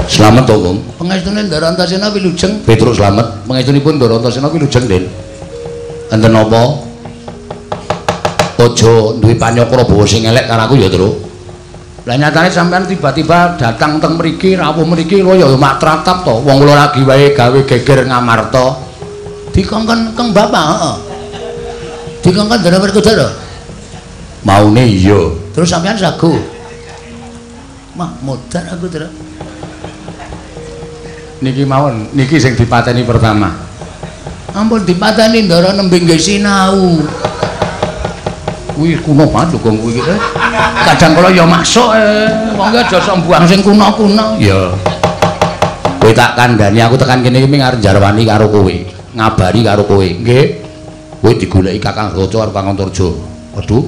Slamet to, Kong. Pangestune Ndara Antasena wilujeng. Petruk slamet. Pangestunipun Ndara Antasena wilujeng, Den. Enten apa? Aja duwe panyakra bawa sing elek karo aku ya, Tru. Lah nyatane sampean tiba-tiba datang teng mriki rawuh mriki lho ya mak tratap to. Wong kula lagi wae gawe geger ngamarta. Dikongkon keng bapak, heeh. Dikongkon Dara Werkudara. Maune iya. Terus sampean sagu. Mah modar aku, Dara. Niki mawon, niki sing dipateni pertama. Ampun dipateni Ndara nembe nggih sinau. Kuwi kuno banget lho gong kuwi iki. Kadang kala ya masuk eh. Wong aja sok buang sing kuno-kuno. Ya. Kowe tak kandhani aku tekan kene iki arep jarwani karo kowe. Ngabari karo kowe. Nggih. Kowe digoleki Kakang Raja karo Kakang Turjo. Waduh.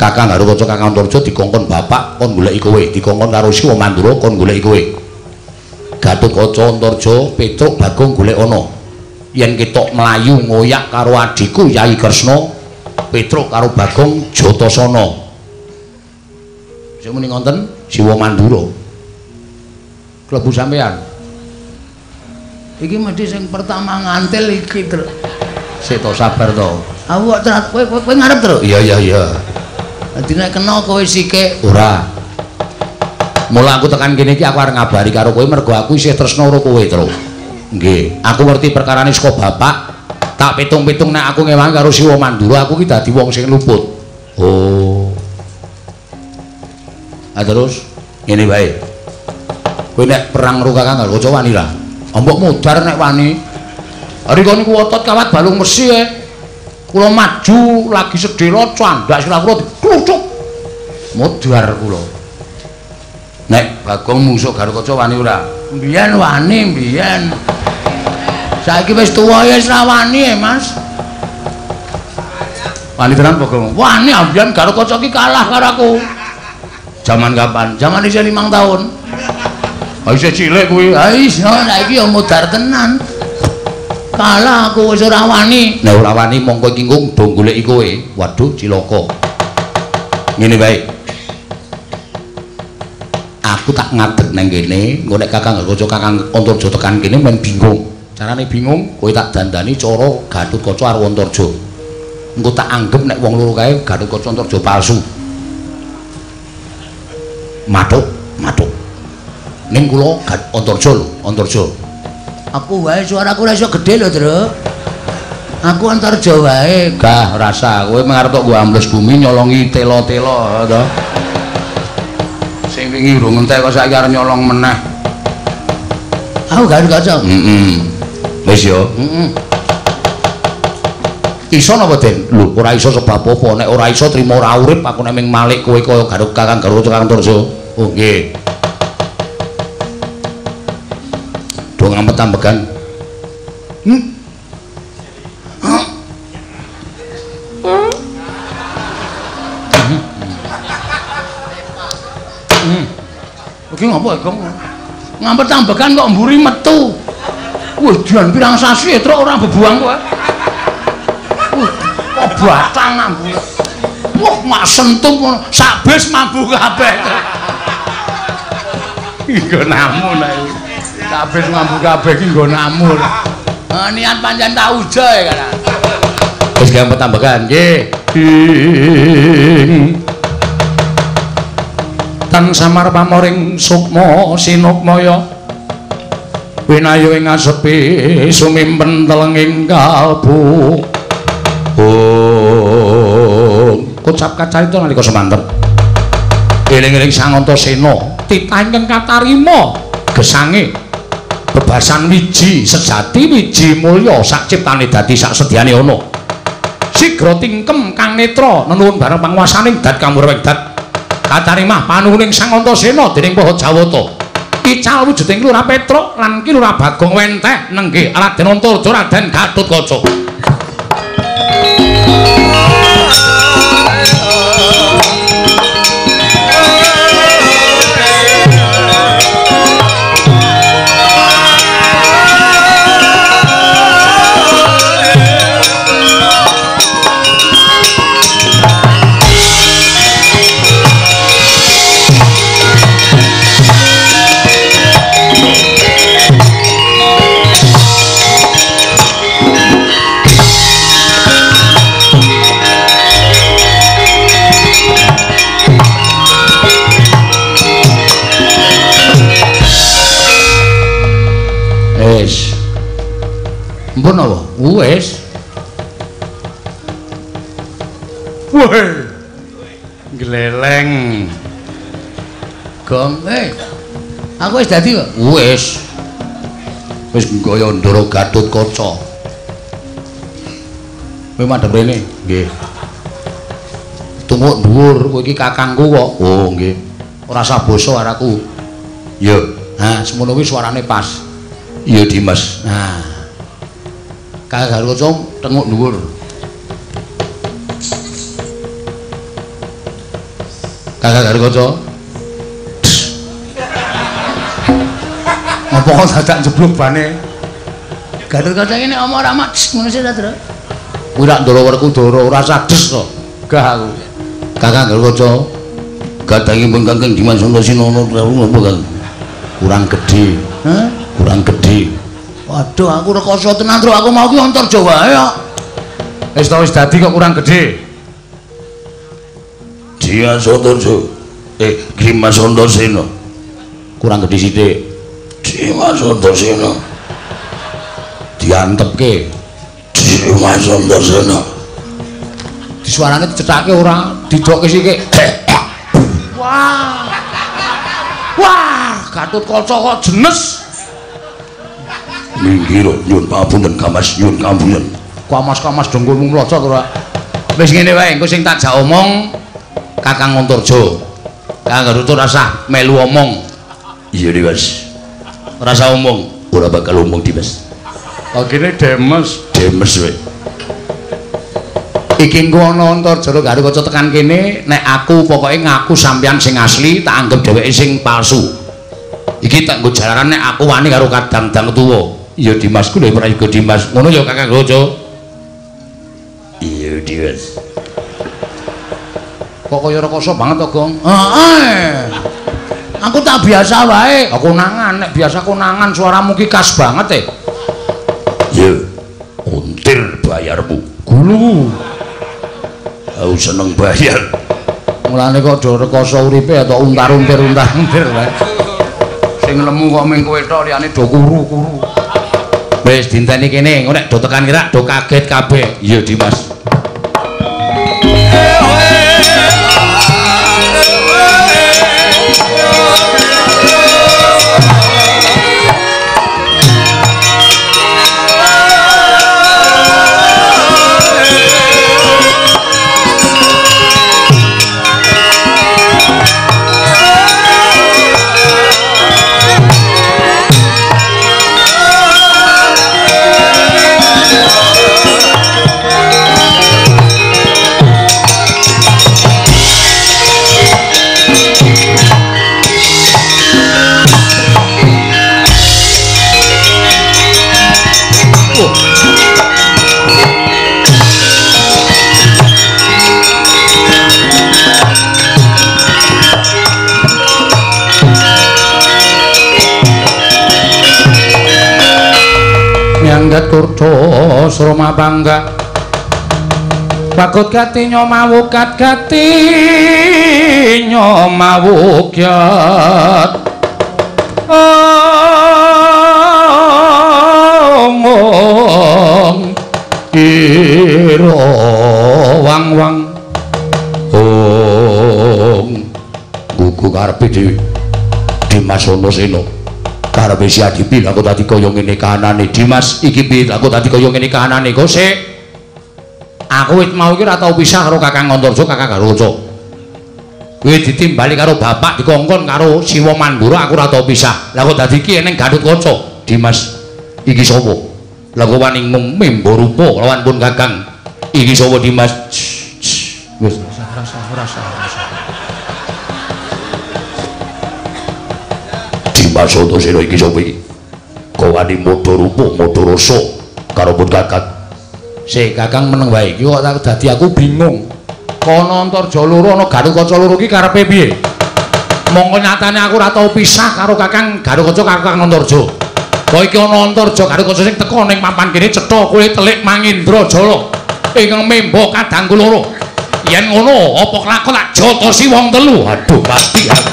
Kakang karo Raja Kakang Turjo dikongkon bapak kon goleki kowe, dikongkon karo Siwa Mandura kon goleki kowe. Gatotkaca Antarja Petruk Bagong golek ana. Yen ketok mlayu ngoyak karo adhiku Yai Kresna, Petruk karo Bagong Jatasana. Sing muni ngoten Siwa Mandura. Klebu sampean. Iki mesti sing pertama ngantil iki, Tru. Sik to sabar to. Aku kok terat kowe kowe ngarep, Tru. Iya iya iya. Dadi nek kena kowe sikik Ora. Mula aku tekan kene iki aku arep ngabari karo kowe mergo aku isih tresna karo kowe, Tru. Nggih, aku ngerti perkarane saka bapak. Tak pitung-pitung nek aku ngewangi karo Siwa Mandura, aku ki dadi wong sing luput. Oh. Ah terus ngene wae. Kowe nek perang karo Kakang Garwaca wani ra? Mbok mudar nek wani. Hari niku otot kawat balung mesi e. Kula maju lagi sedhela candak sira kula diklucuk. Mudar kula. Nek Bagong musuh Garwaca wani ora? Mbiyen wani, mbiyen. Saiki wis tuwa ya wis ra wani, eh, Mas. Wani tenan Bagong. Wani ambiyen Garwaca ki kalah karo aku. Zaman kapan? Zaman isih 5 tahun. Ah isih cilik kuwi. Ha iso, saiki ya mudar tenan. Kalah aku wis ora wani. Nek ora wani mongko iki engko do goleki kowe. Waduh cilaka. Ngene wae. Aku tak ngadeg nang kene, engko nek Kakang Garwaca Kakang Antarja tekan kene men bingung. Carane bingung, kowe tak dandani cara Gatotkaca karo Antarja. Engko tak anggap nek wong loro kae Gatotkaca Antarja palsu. Matuk, matuk. Ning kula Antarja lho, Antarja. Aku wae suaraku ora iso gedhe lho, Tru. Aku antar Jawa wae. Gah rasa kowe mengarep tok gua ambles bumi nyolongi telo-telo to. Sing wingi urung entek kok saiki arep nyolong meneh. Aku gak kocok. Heeh. Wis yo. Heeh. Iso napa, Den? Lho, ora iso sebab apa nek ora iso trimo ora urip aku nek ming malik kowe kaya karo Kakang Garwa Kakang Turjo. Oh, nggih. Do ngampet ambegan. Hmm? Iki ngopo, Gong? Ngampet tambekan kok mburi metu. Wih, dian pirang sasi truk ora bebuang kowe. Wih, kok batang ambune. Wah, mak sak bis mambu kabeh. Nggo namun ae. Kabeh mambu kabeh iki nggo namun. Ah, niat pancen tak uja ya kan. Wis gampet tambegan, nggih. Tan samar pamoring sukma sinukmaya. Winayu ing asepi sumimpen telenging kalbu. Oh, kocap kacarita nalika semanten. Eling-eling Sang Antasena, titah ingkang katarima gesange bebasan wiji sejati wiji mulya sak ciptane dadi sak sediane ana. Sigra tingkem kang netra nenuwun bareng panguwasaning dat kamurweng dat katarimah panuwuning Sang Antasena dening Paha Jawata. Ical wujuding Lurah Petruk lan Ki Lurah Bagong Wenteh nenggih Raden Antarja Raden Gatotkaca. Wis. Weh. Gleleng. Gong, eh. Aku wis dadi kok. Wis. Wis nggoyo Ndara Gatut Kaca. Kowe madhep rene. Nggih. Tunggu dhuwur, kowe iki kakangku kok. Oh, nggih. Ora usah basa araku. Ya. Nah, semono kuwi suarane pas. Iya, Dimas. Nah. Kakang Gatut Kaca tenguk dhuwur. Kakang Gatut Kaca. Apa kok dadak jeblok bane? Kaca ngene omong ora mak ngono sih ta? Kuwi rak Ndara Werkudara ora sades to. Gah aku. Kakang Kaca gadangipun Kakang Dimas Antasena napa Kang? Kurang gedhe. Hah? Kurang gedhe. Waduh, aku rekoso tenan, Tru. Aku mau ki antar Jawa ya. Wis to wis dadi kok kurang gedhe. Dia Santoso. Eh, Dimas Antasena. Kurang gedhe sithik. Dimas Antasena. Diantepke. Dimas Antasena. Disuarane dicethake ora didokke sithik. Wah. Wah, Gatut Kaca kok jenes. Minggir nyun pamunten Kamas nyun kampunten. Kamas-kamas dengkulmu mloco to, Pak. Wis ngene wae, engko sing tak jak omong Kakang Antarja. Kakang Gatut rasa melu omong. Iya Dimas. Rasa omong. Ora bakal omong Dimas. Agene demes. Demes wae. Iki engko ana Antarja karo kaca tekan kene, nek aku pokoke ngaku sampeyan sing asli, tak anggap dheweke sing palsu. Iki tak nggo jalaran nek aku wani karo kadang-dang tuwa. Iya Dimasku lho prayoga Dimas. Ngono ya Kakang Gojo. Iya Dimas. Kok kaya rekoso banget to, Gong? Heeh. Aku tak biasa wae. Aku nangan, nek biasa konangan suaramu ki khas banget e. Ya, untir bayarmu. Gulu. Aku seneng bayar. Mulane kok do rekoso uripe atau untar-untir untar-untir wae. Sing lemu kok ming kowe tok liyane do kuru-kuru. Wis dinteni kene, nek do tekan kira do kaget kabeh. Iya Dimas. Nyanggat kurca sroma bangga. Pakut gati nyomawukat gati nyomawukyat. Omong ira wang-wang. Om gugu karepe dhewe. Dimas Antasena. Karepe si Adipi lha kok dadi kaya ngene kahanane. Dimas iki piye lha kok dadi kaya ngene kahanane? Sik Aku wit mau iki ora tau pisah karo Kakang Antarja, Kakang Garuca. Kuwi ditimbali karo bapak dikongkon karo Siwa Mandura aku ora tau pisah. Lah kok dadi iki eneng Gatut Kaca. Dimas iki sapa? Lah kok wani membo rupa lawan pun Kakang. Iki sapa Dimas? Wis Rasa rasa rasa. Dimas Antasena iki sapa iki? Kok wani modho rupa, modho rasa karo pun Kakang. Sik Kakang meneng wae iki kok tak dadi aku bingung. Kono Antarja loro ana Gatut Kaca loro iki karepe piye? Mongko nyatane aku ora tau pisah karo Kakang Gatut Kaca karo Kakang Antarja. Kok iki ana Antarja Gatut Kaca sing teko ning papan kene cetha kowe telik Mangindra Jala. Ingkang membo kadangku loro. Yen ngono, apa kelakon tak jotosi wong telu? Aduh, mati aku.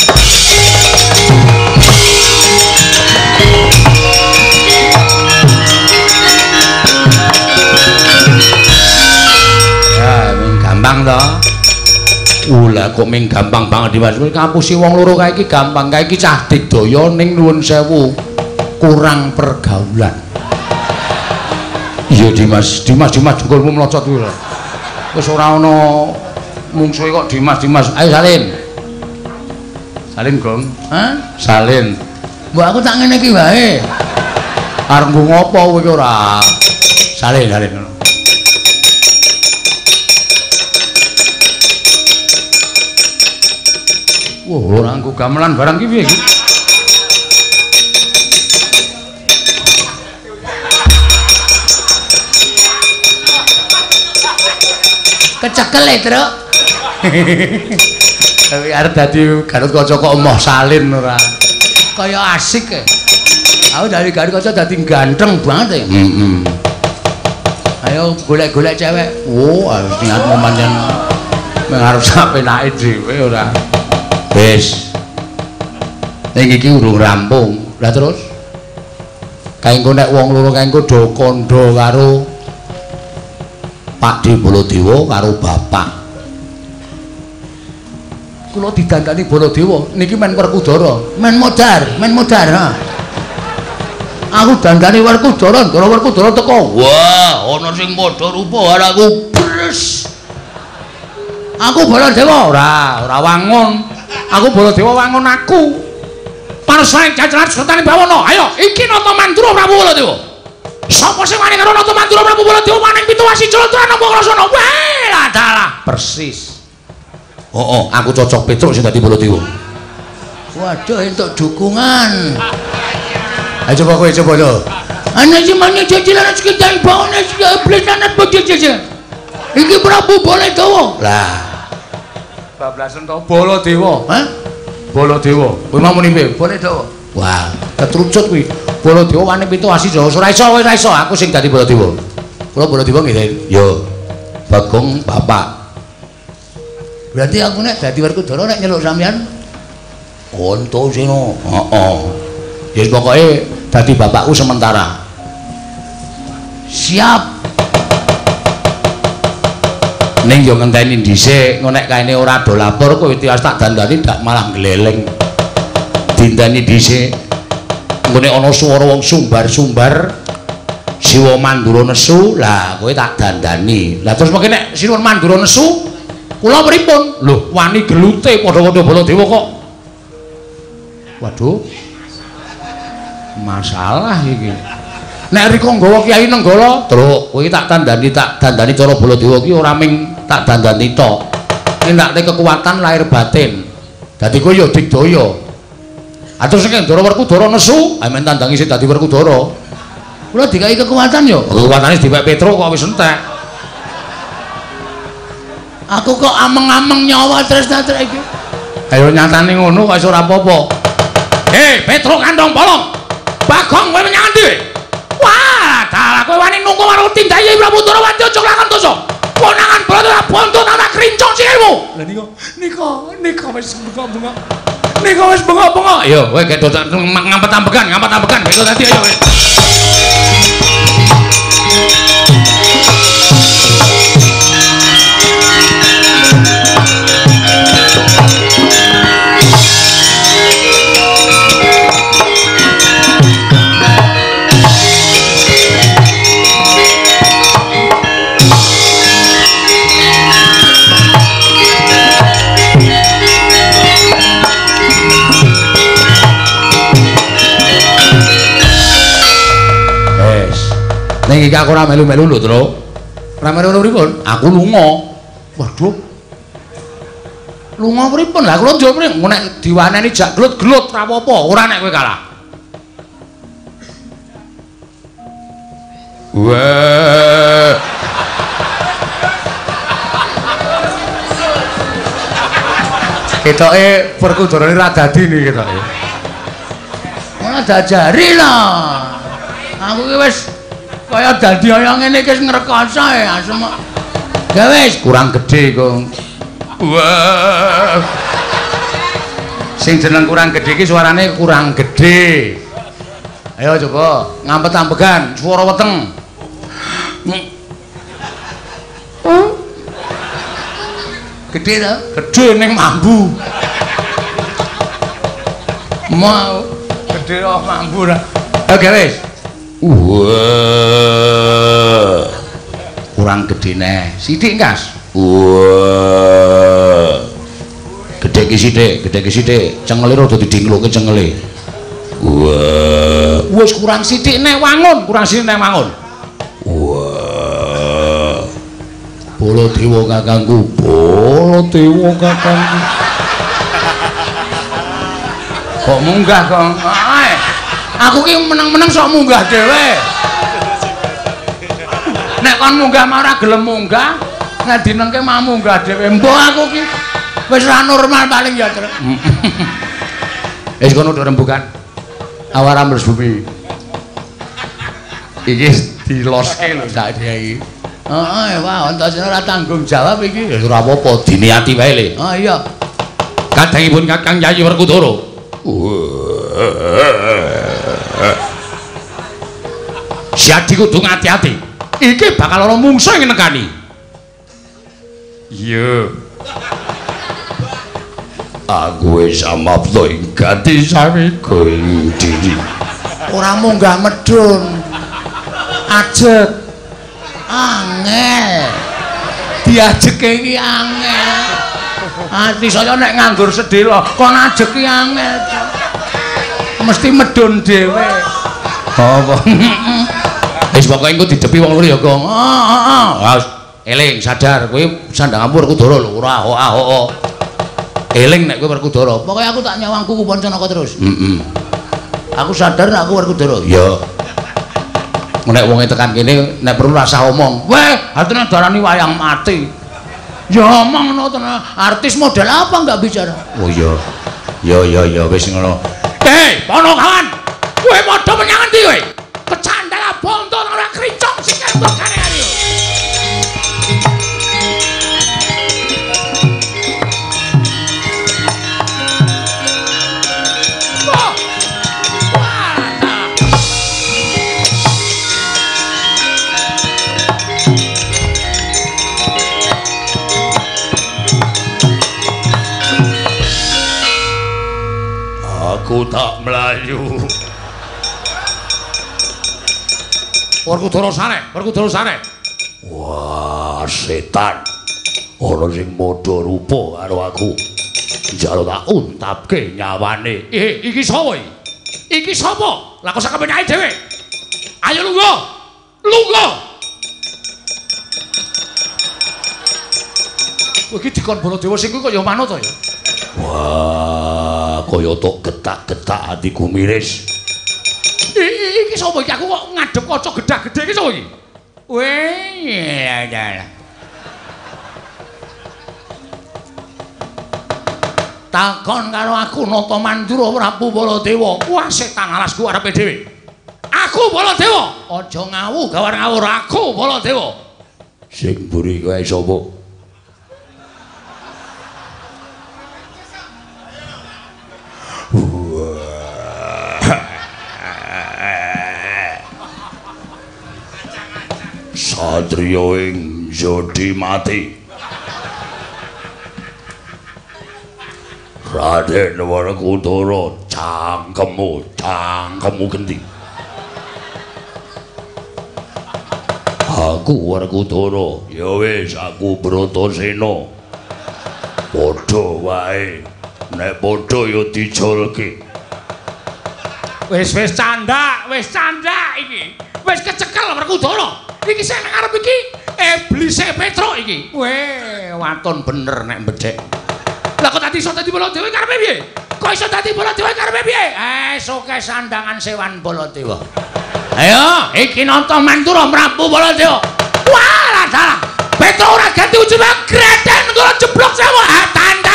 gampang to uh, ulah kok ming gampang banget Dimas. kuwi wong loro kae iki gampang kae iki cah digdaya ning nuwun sewu kurang pergaulan iya Dimas Dimas Dimas jengkulmu mlocot kuwi wis ora ana mungsuhe kok Dimas Dimas ayo salin. Salin, Gong Hah? Salin. Mbok aku tak ngene iki wae. Arep ngopo kowe iki ora? Salin, salin ngono. Wah, ora nggo gamelan barang ki piye iki? Kecekel e, Truk. Tapi arep dadi Garut Kaca kok emoh salin ora. Kaya asik e. Aku dari Garut Kaca dadi ganteng banget e. Heeh. Ayo golek-golek cewek. Oh, harus niatmu pancen mengarep sapenake dhewe ora. Wis. Ning iki urung rampung. Lah terus? Kaengko nek wong loro kaengko do kandha karo Pak Baladewa karo bapak. Kula didandani Baladewa niki men Werkudara. Men modar, men modar, ha. Aku dandani Werkudara, Ndara Werkudara teko. Wah, ana sing padha rupa aku. Bres. Aku Baladewa ora, ora wangun. Aku Baladewa wangun aku. Parsane jajaran Sultan Bawana. Ayo, iki nata mantra Prabu Baladewa. Sapa sing wani karo nata mantra Prabu Baladewa maning pituwasi Jolotra napa krasana? Wah, adalah persis. Oh, oh, aku cocok Petruk sing dadi Baladewa. Waduh, entuk dukungan. Ayo coba kowe coba lho. Ana jemane jajalan sekitar baone iblis anak bodho jajan. Iki Prabu Baladewa. Lah. Bablasan to Baladewa. Hah? Baladewa. Kowe mau muni piye? Baladewa. Wah, ketrucut kuwi. Baladewa wani pitu asi Jawa. Ora iso, ora iso. Aku sing dadi Baladewa. Kula Baladewa nggih. Yo. Bagong Bapak. Berarti aku nek dadi Werkudara nek nyeluk sampean Konto sino. Heeh. Ya pokoke dadi bapakku sementara. siap. Ning yo ngenteni dhisik, ngono nek kaene ora do lapor kowe tias tak dandani dak malah gleleng. Dindani dhisik. Nggone ana swara wong sumbar-sumbar Siwa Mandura nesu, lah kowe tak dandani. Lah terus mengke nek Siwa Mandura nesu, kula pripun? Lho, wani gelute padha-padha Baladewa kok. Waduh. Masalah iki. Nek riko nggawa Kyai Nenggala, truk, kowe tak tandani tak dandani cara Baladewa ki ora ming tak dandani tok. Enake kekuatan lahir batin. Dadi kowe ya digdaya. Atus nek Ndara Werkudara nesu, amen tandangi sing dadi Werkudara. Kula dikai kekuatan yo. Kekuatane diwek Petruk kok wis entek. Aku kok ameng-ameng nyawa terus terus iki. Ayo nyatane ngono kok iso ora apa-apa. Hei, Petruk kandong bolong. Bagong kowe menyang ndi? Wah, dalah kowe wani nunggu karo tindayi Prabu Darawati aja lakon dosa. Ponangan Baladara bontot ana krincong sikilmu. Lah nika, nika, nika wis bengok-bengok. Nika wis bengok-bengok. Ayo, kowe gedho ngampet ambekan, ngampet ambekan, besok dadi ayo kowe. Ning iki aku ora melu-melu lho, Tru. Ora melu pripun? Aku lunga. Waduh. Lunga pripun? Lah kula njur mrene nek diwaneni jak glut-glut ora apa-apa, ora nek kowe kalah. Wah. Ketoke perkudarane ra dadi nih ketoke. Ora dajari lah. Aku ki wis kaya dadi kaya ngene iki ngrekoso e asem. Ya wis, kurang gede kok. Wah. Sing jeneng kurang gede iki suarane kurang gede. Ayo coba ngampet ambegan swara weteng. Gedhe to? Gedhe ning mambu. Mau gedhe kok mambu ra. Oke wis. Wah. Kurang gedene. Sithik, Kas. Wah. Gedhe ki sithik, gedhe ki sithik. Cengele rada didingloke cengele. Wah. Wis kurang sithik nek wangun, kurang sithik nek wangun. Wah. Baladewa kakangku, Baladewa kakangku. Kok munggah kok. Aku ki meneng-meneng sok munggah dhewe. Nek kon munggah marah gelem munggah, nek dinengke mau munggah dhewe. Mbok aku ki wis ra normal paling ya, Tru. Wis kono do rembugan. Awara mles bumi. Iki diloske lho sak iki. Heeh, wah, antasena ora tanggung jawab iki. Ya ora apa-apa, diniati wae le. Oh iya. Kadangipun Kakang Yayi Werkudara. Jadi kudu ngati-ati. Iki bakal ana mungsuh sing nekani. Iya. Aku wis samapta ing gati sawiku ing diri. Ora munggah medun. Ajet. Angel. Diajeke iki angel. Ati saya nek nganggur sedhela, kon ajeki angel. Mesti medun dhewe. Apa? Wis pokoke engko didepi wong loro ya, Gong. Oh, oh, oh. Wes, eling sadar kowe sandang ampur Werkudara lho, ora ho-ho. Eling nek kowe Werkudara. Pokoke aku tak nyawang kuku Pancanaka terus. Heeh. Aku sadar nek aku Werkudara. Ya. Nek wonge tekan kene nek perlu rasa omong. Weh, artinya darani wayang mati. Ya omong no tenan. Artis model apa enggak bicara? Oh iya. Ya ya ya wis ngono. Hei, pono kawan. Kowe padha menyang endi kowe? Kecandala bontot ora kricong sing kembang Werkudara sane, Werkudara sane. Wah, setan. Ana sing padha rupa karo aku. Njaluk tak untapke nyawane. Eh, iki sapa iki? Iki sapa? Lah kok sak kepenyake dhewe. Ayo lungguh. Lungguh. Kowe iki dikon Baladewa sing kuwi kok ya manut to ya. Wah, kaya tok getak-getak atiku miris. Iki sapa iki? Aku kok ngadep kaca gedhe-gedhe iki sapa iki? Weh, ya. Takon karo aku Nata Mandura Prabu Baladewa. Wah, setan alasku arepe dhewe. Aku Baladewa. Aja ngawu Gawar ngawur aku Baladewa. Sing mburi kae sapa? Satria ing Jodi mati. Raden Werkudara cangkemmu, cangkemmu gendi. Aku Werkudara, ya wis aku Bratasena. Padha wae. Nek padha ya dijolke. Wis wis candak, wis candak iki. Wis kecekel Werkudara. Iki sing nang arep iki iblise Petruk iki. Weh, waton bener nek bedhek. Lah kok tadi iso dadi Baladewa karepe piye? Kok iso dadi Baladewa karepe piye? Eh, soke sandangan sewan Baladewa. Ayo, iki nonton Mandura Prabu Baladewa. Wah, lah salah. Petruk ora ganti ujung greten kok jeblok sama. Ah, tandangi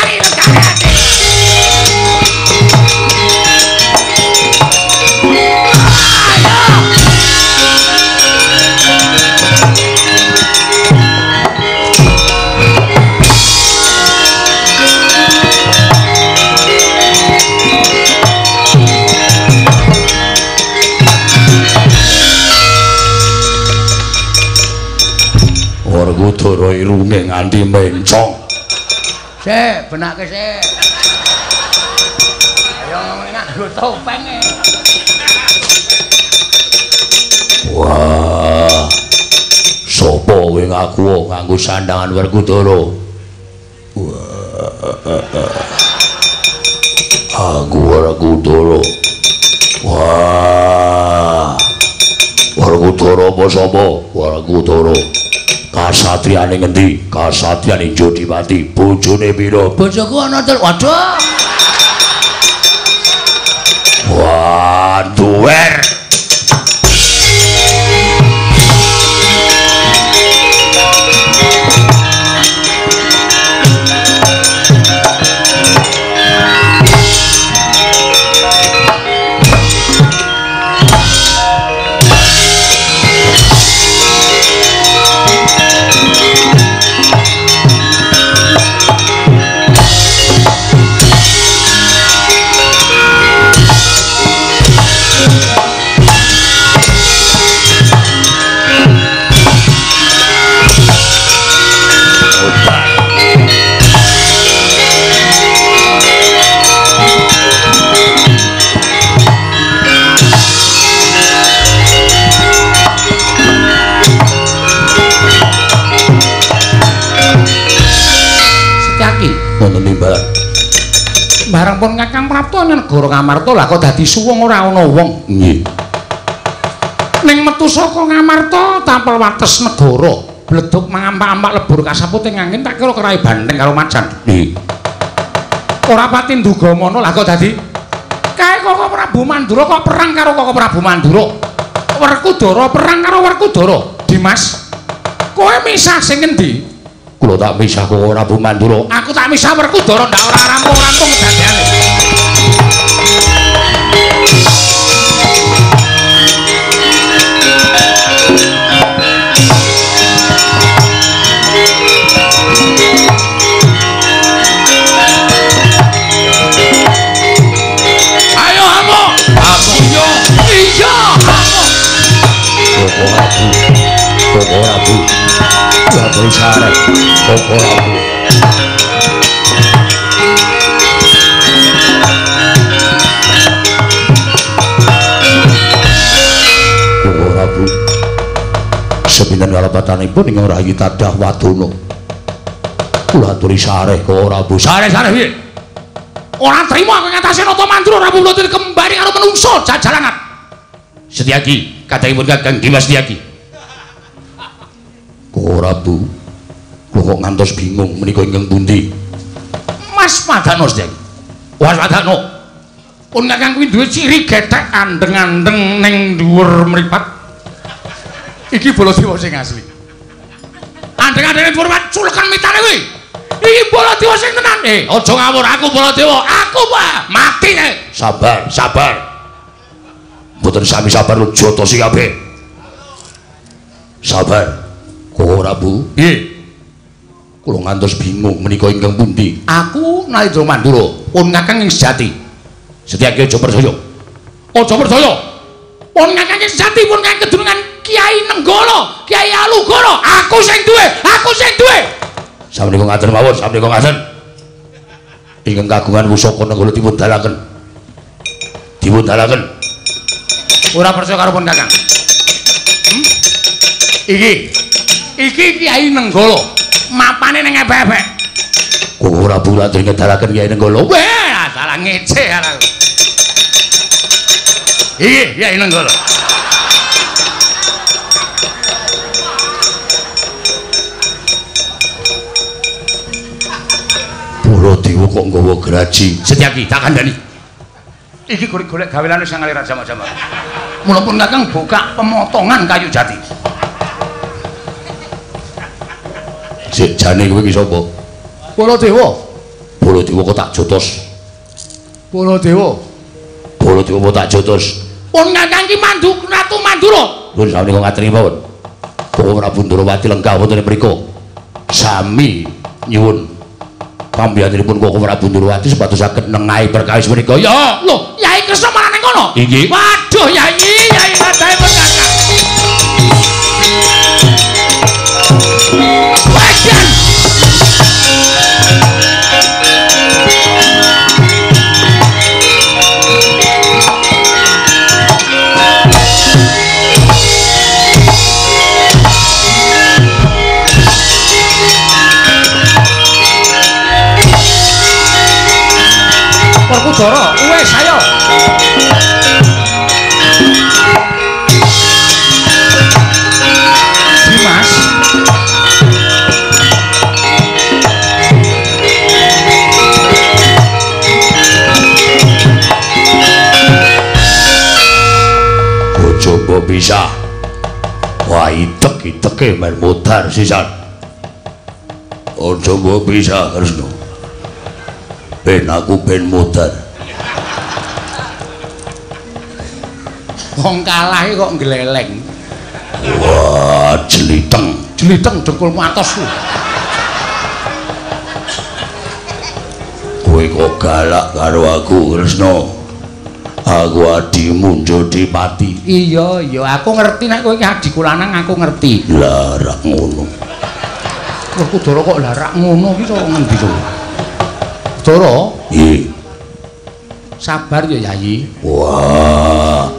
Nganti mencong. Sik, benake sik. Ayo ngomong nganggo topeng e. Wah. Sopo kowe ngaku nganggo sandangan Werkudara? Wah. Aku Werkudara. Wah. Werkudara apa sapa? Werkudara. Kasatriyane ngendi? Kasatriyane Jodimati. Bojone pira? Bojoku ana tel. Waduh. Wah, duwer. Prapto ning negara Ngamarta lah kok dadi suwung ora ana wong. Nggih. Ning metu saka Ngamarta tampel wates negara. Bleduk mangampak-ampak lebur kasaputing angin tak kira kerai banteng karo macan. Nggih. Ora pati nduga mono lah kok dadi kae kok Prabu Mandura kok perang karo kok Prabu Mandura. Werkudara perang karo Werkudara. Dimas, kowe misah sing endi? Kula tak misah kok ora Bu Mandura. Aku tak misah Werkudara ndak ora rampung-rampung kedadeane. Lah terus sare. Kok ora Bu. Kok ora Bu. Sepinten kalepatanipun ing Rayi Tadah Wadono. Kula aturi sare kok ora Bu. Sare sare piye? Ora trima aku ngatasi nata mandura Prabu Mlodil kembali karo menungso jajalanan. Setyaki, kathahipun Kakang Dimas Setyaki. Kok ora Bu. Kula kok ngantos bingung menika ingkang pundi? Mas Padano Setyaki. Was Wadano. Pun Kakang kuwi duwe ciri getek andeng-andeng ning dhuwur mripat. Iki Baladewa sing asli. Andeng-andeng dhuwur mripat culekan mitane kuwi. Iki Baladewa sing tenan. Eh, aja ngawur aku Baladewa. Aku Pak, mati nek. Sabar, sabar. Mboten sami sabar lu jotosi kabeh. Sabar. Kok ora Bu? Nggih. Kula ngantos bingung menika ingkang pundi? Aku Nalindra Mandura, pun Kakang ing sejati. Setyaki aja percaya. Aja percaya. Pun Kakang ing sejati pun Kakang kedunungan Kiai Nenggala, Kiai Alugara. Aku sing duwe, aku sing duwe. Sameneika ngaten mawon, sameneika ngaten. Ingkang kagungan pusaka nenggala dipun dalaken. Dipun dalaken. Ora percaya karo pun Kakang. Hmm? Iki. Iki Kiai Nenggala. Mapane ning ebek-ebek. Kok ora Bu atur ngedalaken Kyai Nenggala? Weh, salah ngece arek. Iki Kiai Nenggala. Baladewa kok nggawa geraji. Setyaki, tak kandhani. Iki golek-golek gawelane sang aliran jama-jama. Mula pun Kakang buka pemotongan kayu jati. Jane kowe iki sapa? Baladewa. Baladewa kok tak jotos. Baladewa. Baladewa kok tak jotos. Pun Kakang ki mandu Ratu Mandura. Nuwun sameneika ngaturi mawon. Kok Prabu Ndrawati lenggah wonten mriku. Sami nyuwun pambiyanipun Koko Prabu Ndrawati sepatus saged nengahi perkawis menika. Ya, Loh, Yai Kresna malah ning kono. inggih. Waduh, Yai, Yai kadhaipun Kakang. 干 Wah, itek-iteke men modar sisan. Aja mbok bisa, Kresna. Ben aku ben modar. Wong kalah kok gleleng. Wah, jeliteng. Jeliteng dengkulmu atos. Kowe kok galak karo aku, Kresna. Aku adimu Jodipati. Iya, iya, aku ngerti nek kowe iki adikku lanang aku ngerti. Lah, rak ngono. Wah, Kudara kok larak ngono iki cara ngendi to? Kudara, Iya. sabar ya Yayi. Wah,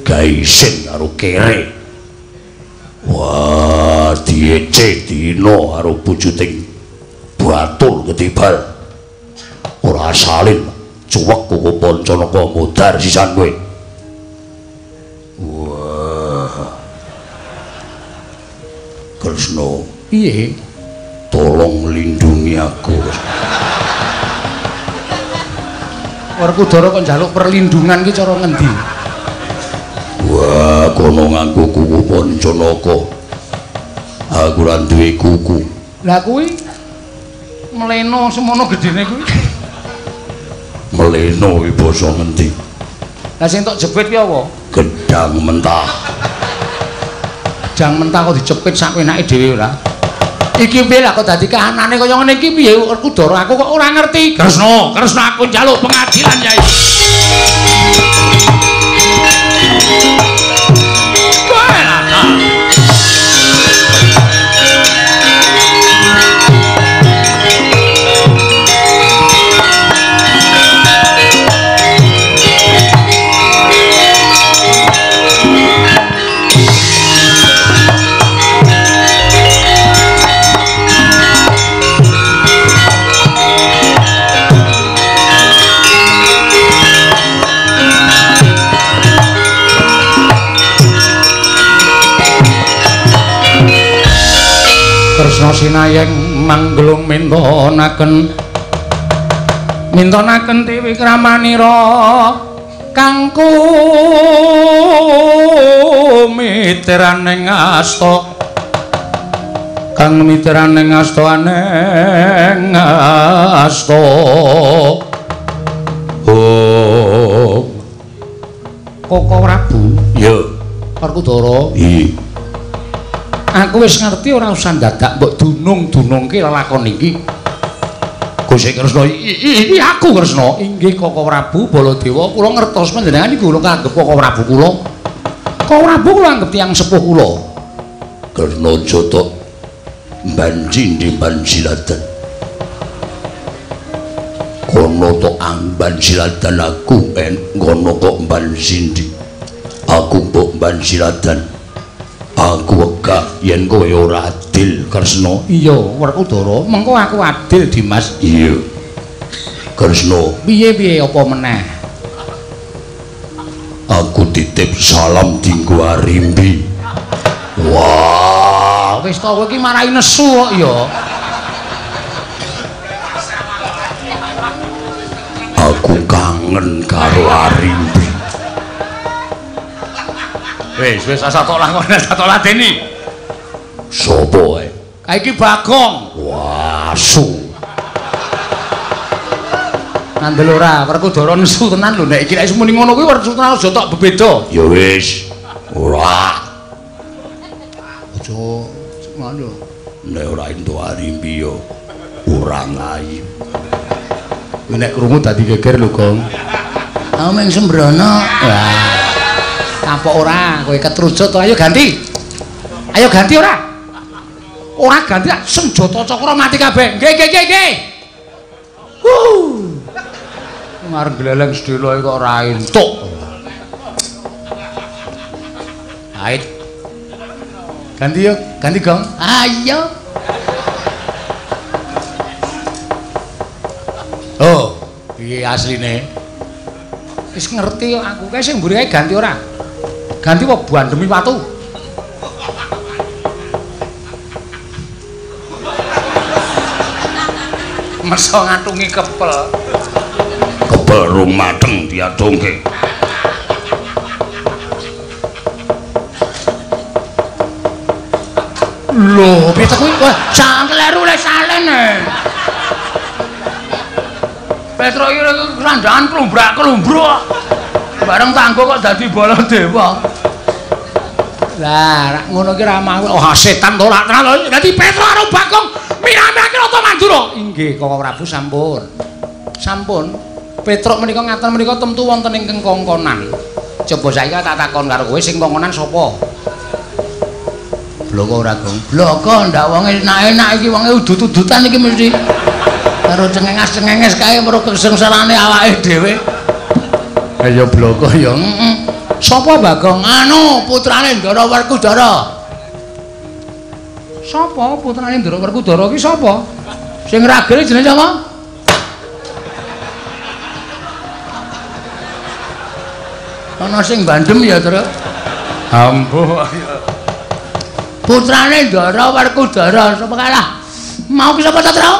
gaisen karo kere. Wah, diece dino karo bujuting batul ketibal. Ora salin, cuwek kuku ponconaka modar sisan kowe. Wah. Kresna, Piye? tolong lindungi aku. Ora Kudara kok njaluk perlindungan iki cara ngendi? Wah, kono nganggo kuku ponconaka. Aku ora duwe kuku. Lah kuwi mleno semono gedene kuwi. Meleno iki basa ngendi? Lah sing tok jepit ki apa? Gedang mentah. Jang mentah kok dicepit sak enake dhewe ora. Iki piye lah kok dadi kahanane kaya ngene iki piye Kudara aku kok ora ngerti. Kresna, Kresna aku njaluk pengadilan Yai. Sinayeng manggelung mintonaken. Mintonaken dewi kramanira kang mitiraning asta kang mitiraning asta aneng asta Oh, Koko Prabu? Ya. Werkudara I. aku wis ngerti ora usah dadak mbok dunung-dunungke lelakon iki Gusti Kresna iki aku Kresna inggih Koko Prabu Baladewa kula ngertos panjenengan iki kula kanggep Koko Prabu kula Koko Prabu kula anggap tiyang sepuh kula Karena jotok banjin di banjiladan. Kono to amban siladan aku en ngono kok banjin di. Aku mbok banjiladan. Aku wegah yen kowe ora adil Kresna. iya Werkudara mengko aku adil Dimas Iya. Kresna, piye-piye apa meneh aku titip salam dinggo Arimbi. Wah, wis to kowe iki marahi nesu kok ya aku kangen karo Arimbi. Wis wis asa tok lakon asa tok ladeni Sopo ae? ka iki Bagong Wasu. Ngandel ora, Werkudara nesu tenan lho nek iki nek muni ngono kuwi Werkudara aja tok bebeda. Ya wis. Ora. Aja ngono. Nek ora entuk Arimbi yo ora ngayu. Kuwi nek krungu dadi geger lho, Gong. Ameng sembrono. Wah. Kapok ora, kowe ketrujut to. Ayo ganti. Ayo ganti ora? Ora ganti, senjata cakra mati kabeh. Nggih, nggih, nggih, nggih. Wuh. Ngarep gleleng sedelo kok ora entuk. Ait. Ganti yuk, ganti gong. Ayo. Oh, piye asline? Wis ngerti aku kae sing mburi ganti ora? Ganti apa bandemi watu? Meso ngatungi kepel. Kebel rung mateng diadongke. Lho, piye kuwi kowe sang kleru le salen. eh. Petro iki randangan klumbrak-klumbruk. Bareng tanggo kok dadi Baladewa. Lah, rak ngono ki ra mau. Oh, setan to ora tenan lho. Dadi Petro karo Bagong mirame-ake Rata Mandura. Inggih, Kakang Prabu sampun. Sampun. Petruk menika ngaten menika temtu wonten ing kengkongkonan. Coba saiki tak takon karo kowe sing kongkonan sapa? Bloko ora, Gong. Bloko ndak wong enak-enak iki wong udut-udutan iki mesti karo cengenges-cengenges kae karo kesengsarane awake dhewe. Ayo bloko ya. Heeh. Sapa Bagong? Anu, putrane Ndara Werkudara. Sapa putrane Ndara Werkudara ki sapa? Sing ragil jenenge sapa? Ana sing bandem ya, Tru. Ambo. Putrane Ndara Werkudara sapa kalah? Mau ki sapa ta, Tru?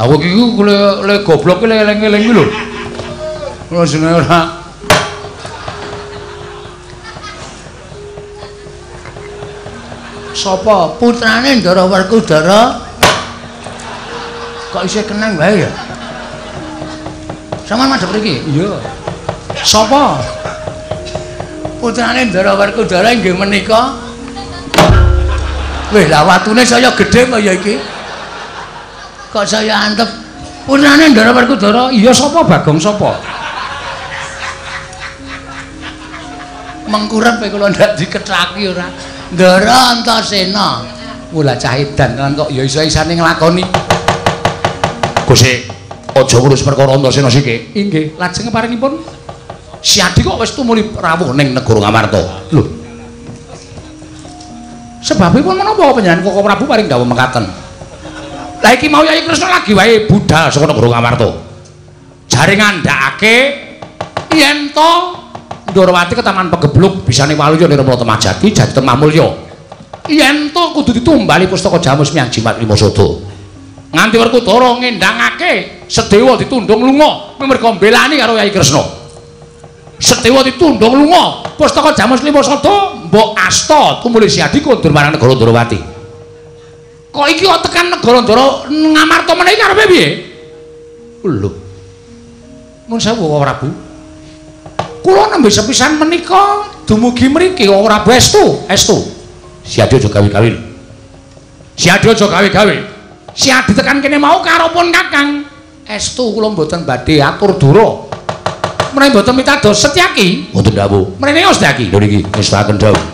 Aku ki ku le, le goblok ki le eling-eling ki lho. Ora jenenge ora. Sapa? Putrane Ndara Werkudara. Kok isih kenang wae ya? Sama madhep mriki? Iya. Sapa? Putrane Ndara Werkudara inggih menika. Weh, lah watune saya gedhe kaya iki. Kok saya antep putrane Ndara Werkudara? Iya sapa Bagong sapa? Mengkurep kula ndak diketraki ora. Ndara Antasena. Mula cah edan kan kok ya iso-isane nglakoni. Gusti, aja ngurus perkara Antasena siki. Inggih, lajeng paringipun Si Adi kok wis tumuli rawuh ning negara Ngamarta. Lho. Sebabipun menapa panjenengan Koko Prabu paring dawuh mekaten? Lah iki mau Yayi Kresna lagi wae budal saka negara Ngamarta. Jare ngandhakake yen to Ndorowati ketaman pegebluk bisane waluya nirmala temajati jati temah mulya. Yen to kudu ditumbali pustaka Jamus Miang Jimat Lima Sada. Nganti Werkudara ngendhangake Sedewa ditundung lunga merga mbelani karo Yayi Kresna. Sedewa ditundung lunga pustaka Jamus Lima Sada mbok asta tumuli siadi kondur marang negara Ndorowati. Kok iki kok tekan negara Ndara Ngamarta meneh karepe piye? Lho. Mun sewu Prabu. Kula nembe sepisan menika dumugi mriki ora estu, estu. Si Adi aja gawe-gawe. Si Adi aja gawe-gawe. Si Adi tekan kene mau karo pun Kakang. Estu kula mboten badhe atur dura. Menawi mboten mitados Setyaki. Mboten dawuh. Mrene Setyaki. Lho niki ngestaken dawuh.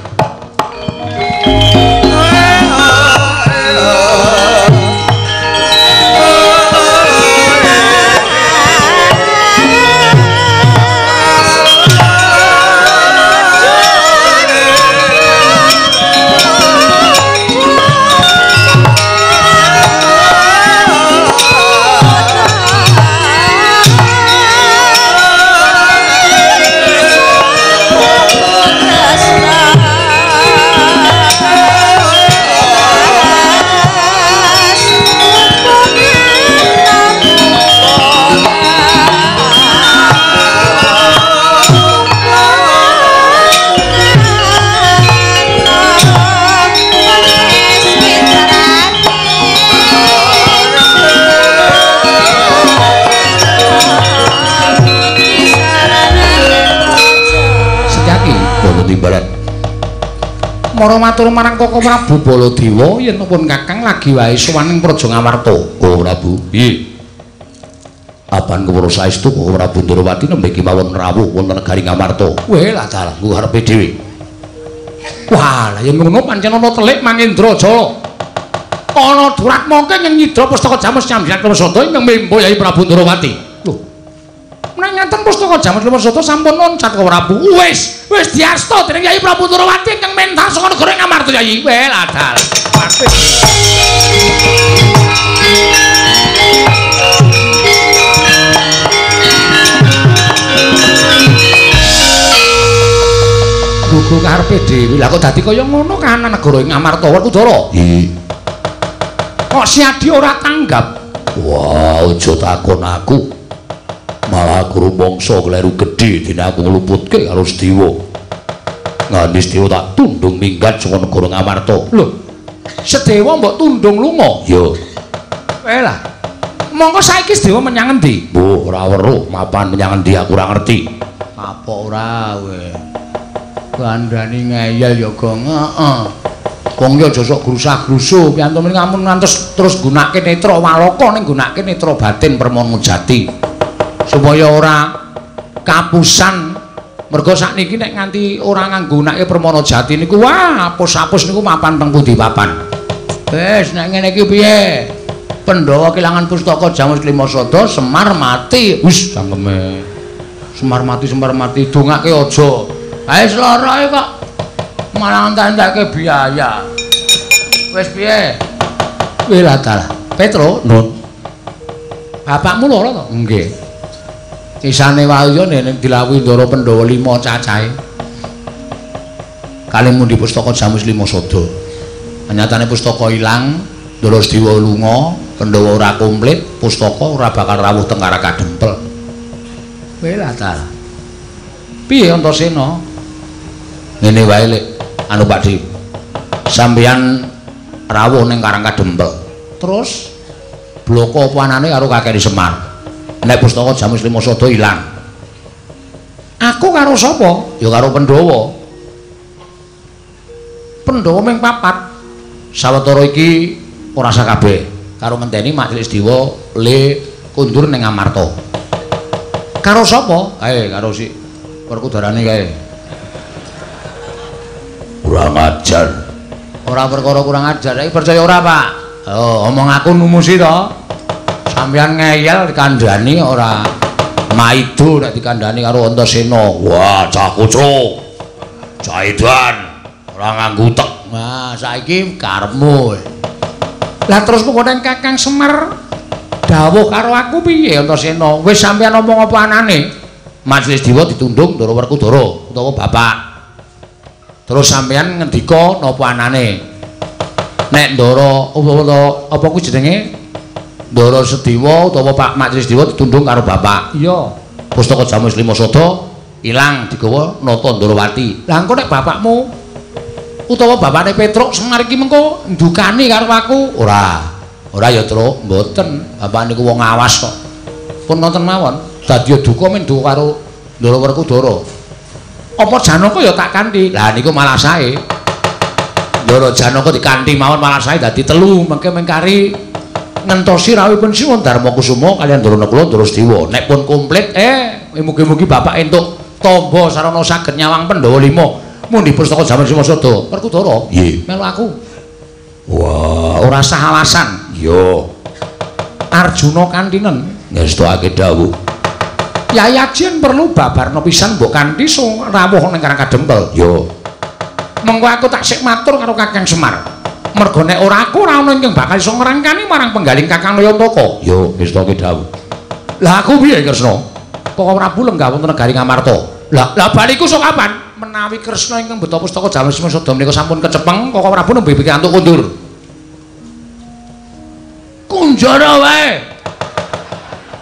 Mara matur marang Koko Prabu Baladewa yen pun Kakang lagi wae sowan ing Praja Ngamarta. Koko Prabu. Piye? Apan kewara saestu Koko Prabu Ndorowati nembe kemawon rawuh wonten negari Ngamarta. Weh lah dalah. Ku karepe dhewe. Wah, lah yen ngono pancen ana telik Mangendra Jala. Ana durat mongke nyidra pustaka Jamus Nyambyan Kresada ing Membo Yai Prabu Ndorowati. Menawi ngaten pustaka Jamus Kresada sampun loncat Koko Prabu. Wis, wis diasta dening Yai Prabu Ndorowati ingkang mental saka negara Ngamarta Yai. Weh lah dalah. Gugu karepe dhewe. Lah kok dadi kaya ngono kahanan negara ing Amarta Werkudara? Nggih. Kok si Adi ora tanggap? Wah, aja takon aku. Malah aku rumangsa kleru gedhe dene aku ngluputke karo Sedewa. Nganti Sedewa tak tundung minggat saka negara Ngamarta. Lho, Sedewa mbok tundung lunga. Yo. Eh lah. Monggo saiki Sedewa menyang endi? Bu, ora weruh mapan menyang endi aku ora ngerti. Apa ora we? Bandani ngeyel ya gong. Heeh. Wong ya aja sok grusah-grusuh, piantun ngamun ngantos terus gunake netra walaka ning gunake netra batin permono jati. Supaya ora kapusan mergo sakniki nek nganti ora nganggunake permono jati niku wah apus-apus niku mapan teng pundi papan. Wis nek ngene iki piye? Pandhawa kelangan pustaka Jamus Klimasada Semar mati. Wis cangkeme. Semar mati Semar mati dongake aja. Ae sloroe kok malah ngendake biaya. Wis piye? Wis. Petro, Nun. Bapakmu loro to? Nggih. Isane wayu nek dilawuhi Ndara Pandhawa 5 cacahe. Kali mundi pustaka Jamus Klimasada. Nyatane pustaka ilang, Ndara Sediwa lunga, Pandhawa ora komplit, pustaka ora bakal rawuh teng Karakadempel. Wis lah dalah. Piye Antasena? Ngene wae Lek. Anu Pakdi. Sampeyan rawuh ning Karangkadempel. Terus Bloko apa anane karo kakek Semar. Nek pustaka Jamus Limasada ilang. aku karo sapa? Ya karo Pandhawa. Pandhawa ming papat. Sawetara iki ora sak kabeh. Karo ngenteni Majelis Dewa le kundur ning Amarta. Karo sapa? Kae karo si Werkudarane kae. Kurang ajar. Ora perkara kurang ajar, iki percaya ora, Pak? Oh, omong aku numusi to. Sampeyan ngeyel dikandani ora Maido nek dikandani karo Antasena. Wah, cah kucuk. Cah edan. Ora nganggo utek. Nah, saiki karepmu. Lah terus kok ning Kakang Semar dawuh karo aku piye Antasena? Wis sampeyan omong apa anane? Majelis Dewa ditundung Ndara Werkudara utawa bapak. Terus sampeyan ngendika napa anane? Nek Ndara Apa apa ku jenenge? Ndara Sedewa utawa Pak Majelis Dewa ditundung karo bapak. Iya. Pustaka Jamus Limasada ilang digawa Nata Ndarawati. Lah engko nek bapakmu utawa bapakne Petruk Semar iki mengko ndukani karo aku. Ora. Ora ya, Truk. Mboten. Bapak niku wong awas kok. Pun nonton mawon. Dadi duka men duka karo Ndara Werkudara. Apa Janaka ya tak kanthi? Lah niku malah sae. Ndara Janaka dikanthi mawon malah sae dadi telu mengke mengkari ngentosi rawuhipun siwon Darma Kusuma kalian Ndara kula Ndara Dewa. Nek pun komplit eh mugi-mugi bapak entuk tamba sarana saged nyawang Pandhawa 5. Mundi pustaka jaman Simasada. Werkudara. Nggih. Melu aku. Wah, Ora sah alasan. yo Arjuna kantinen. ngestokake dawuh. Yayajen perlu babarno pisan mbok kanthi so rawuh ning Karang Kadempel. Yo. Mengko aku tak sik matur karo Kakang Semar. Mergo nek ora aku ora ana ingkang bakal iso ngrangkani marang penggaling Kakang Nayantaka. Yo, ngestokake dawuh. Lah aku piye Kresna? Kok Prabu lenggah wonten negari Ngamarta. Lah lah baliku sok kapan? Menawi Kresna ingkang beto pustaka Jamus Simasada menika sampun kecepeng, Kok Prabu nembe pikantuk kundur. Kunjara wae.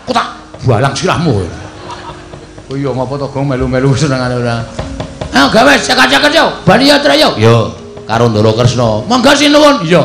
Kok tak balang sirahmu. Oh iya ngapa to gong melu-melu senengane ora. Ayo gawe cekak-cekak yo, bali ya trayo. Yo, karo Ndara Kresna. Monggo sinuwun. Iya.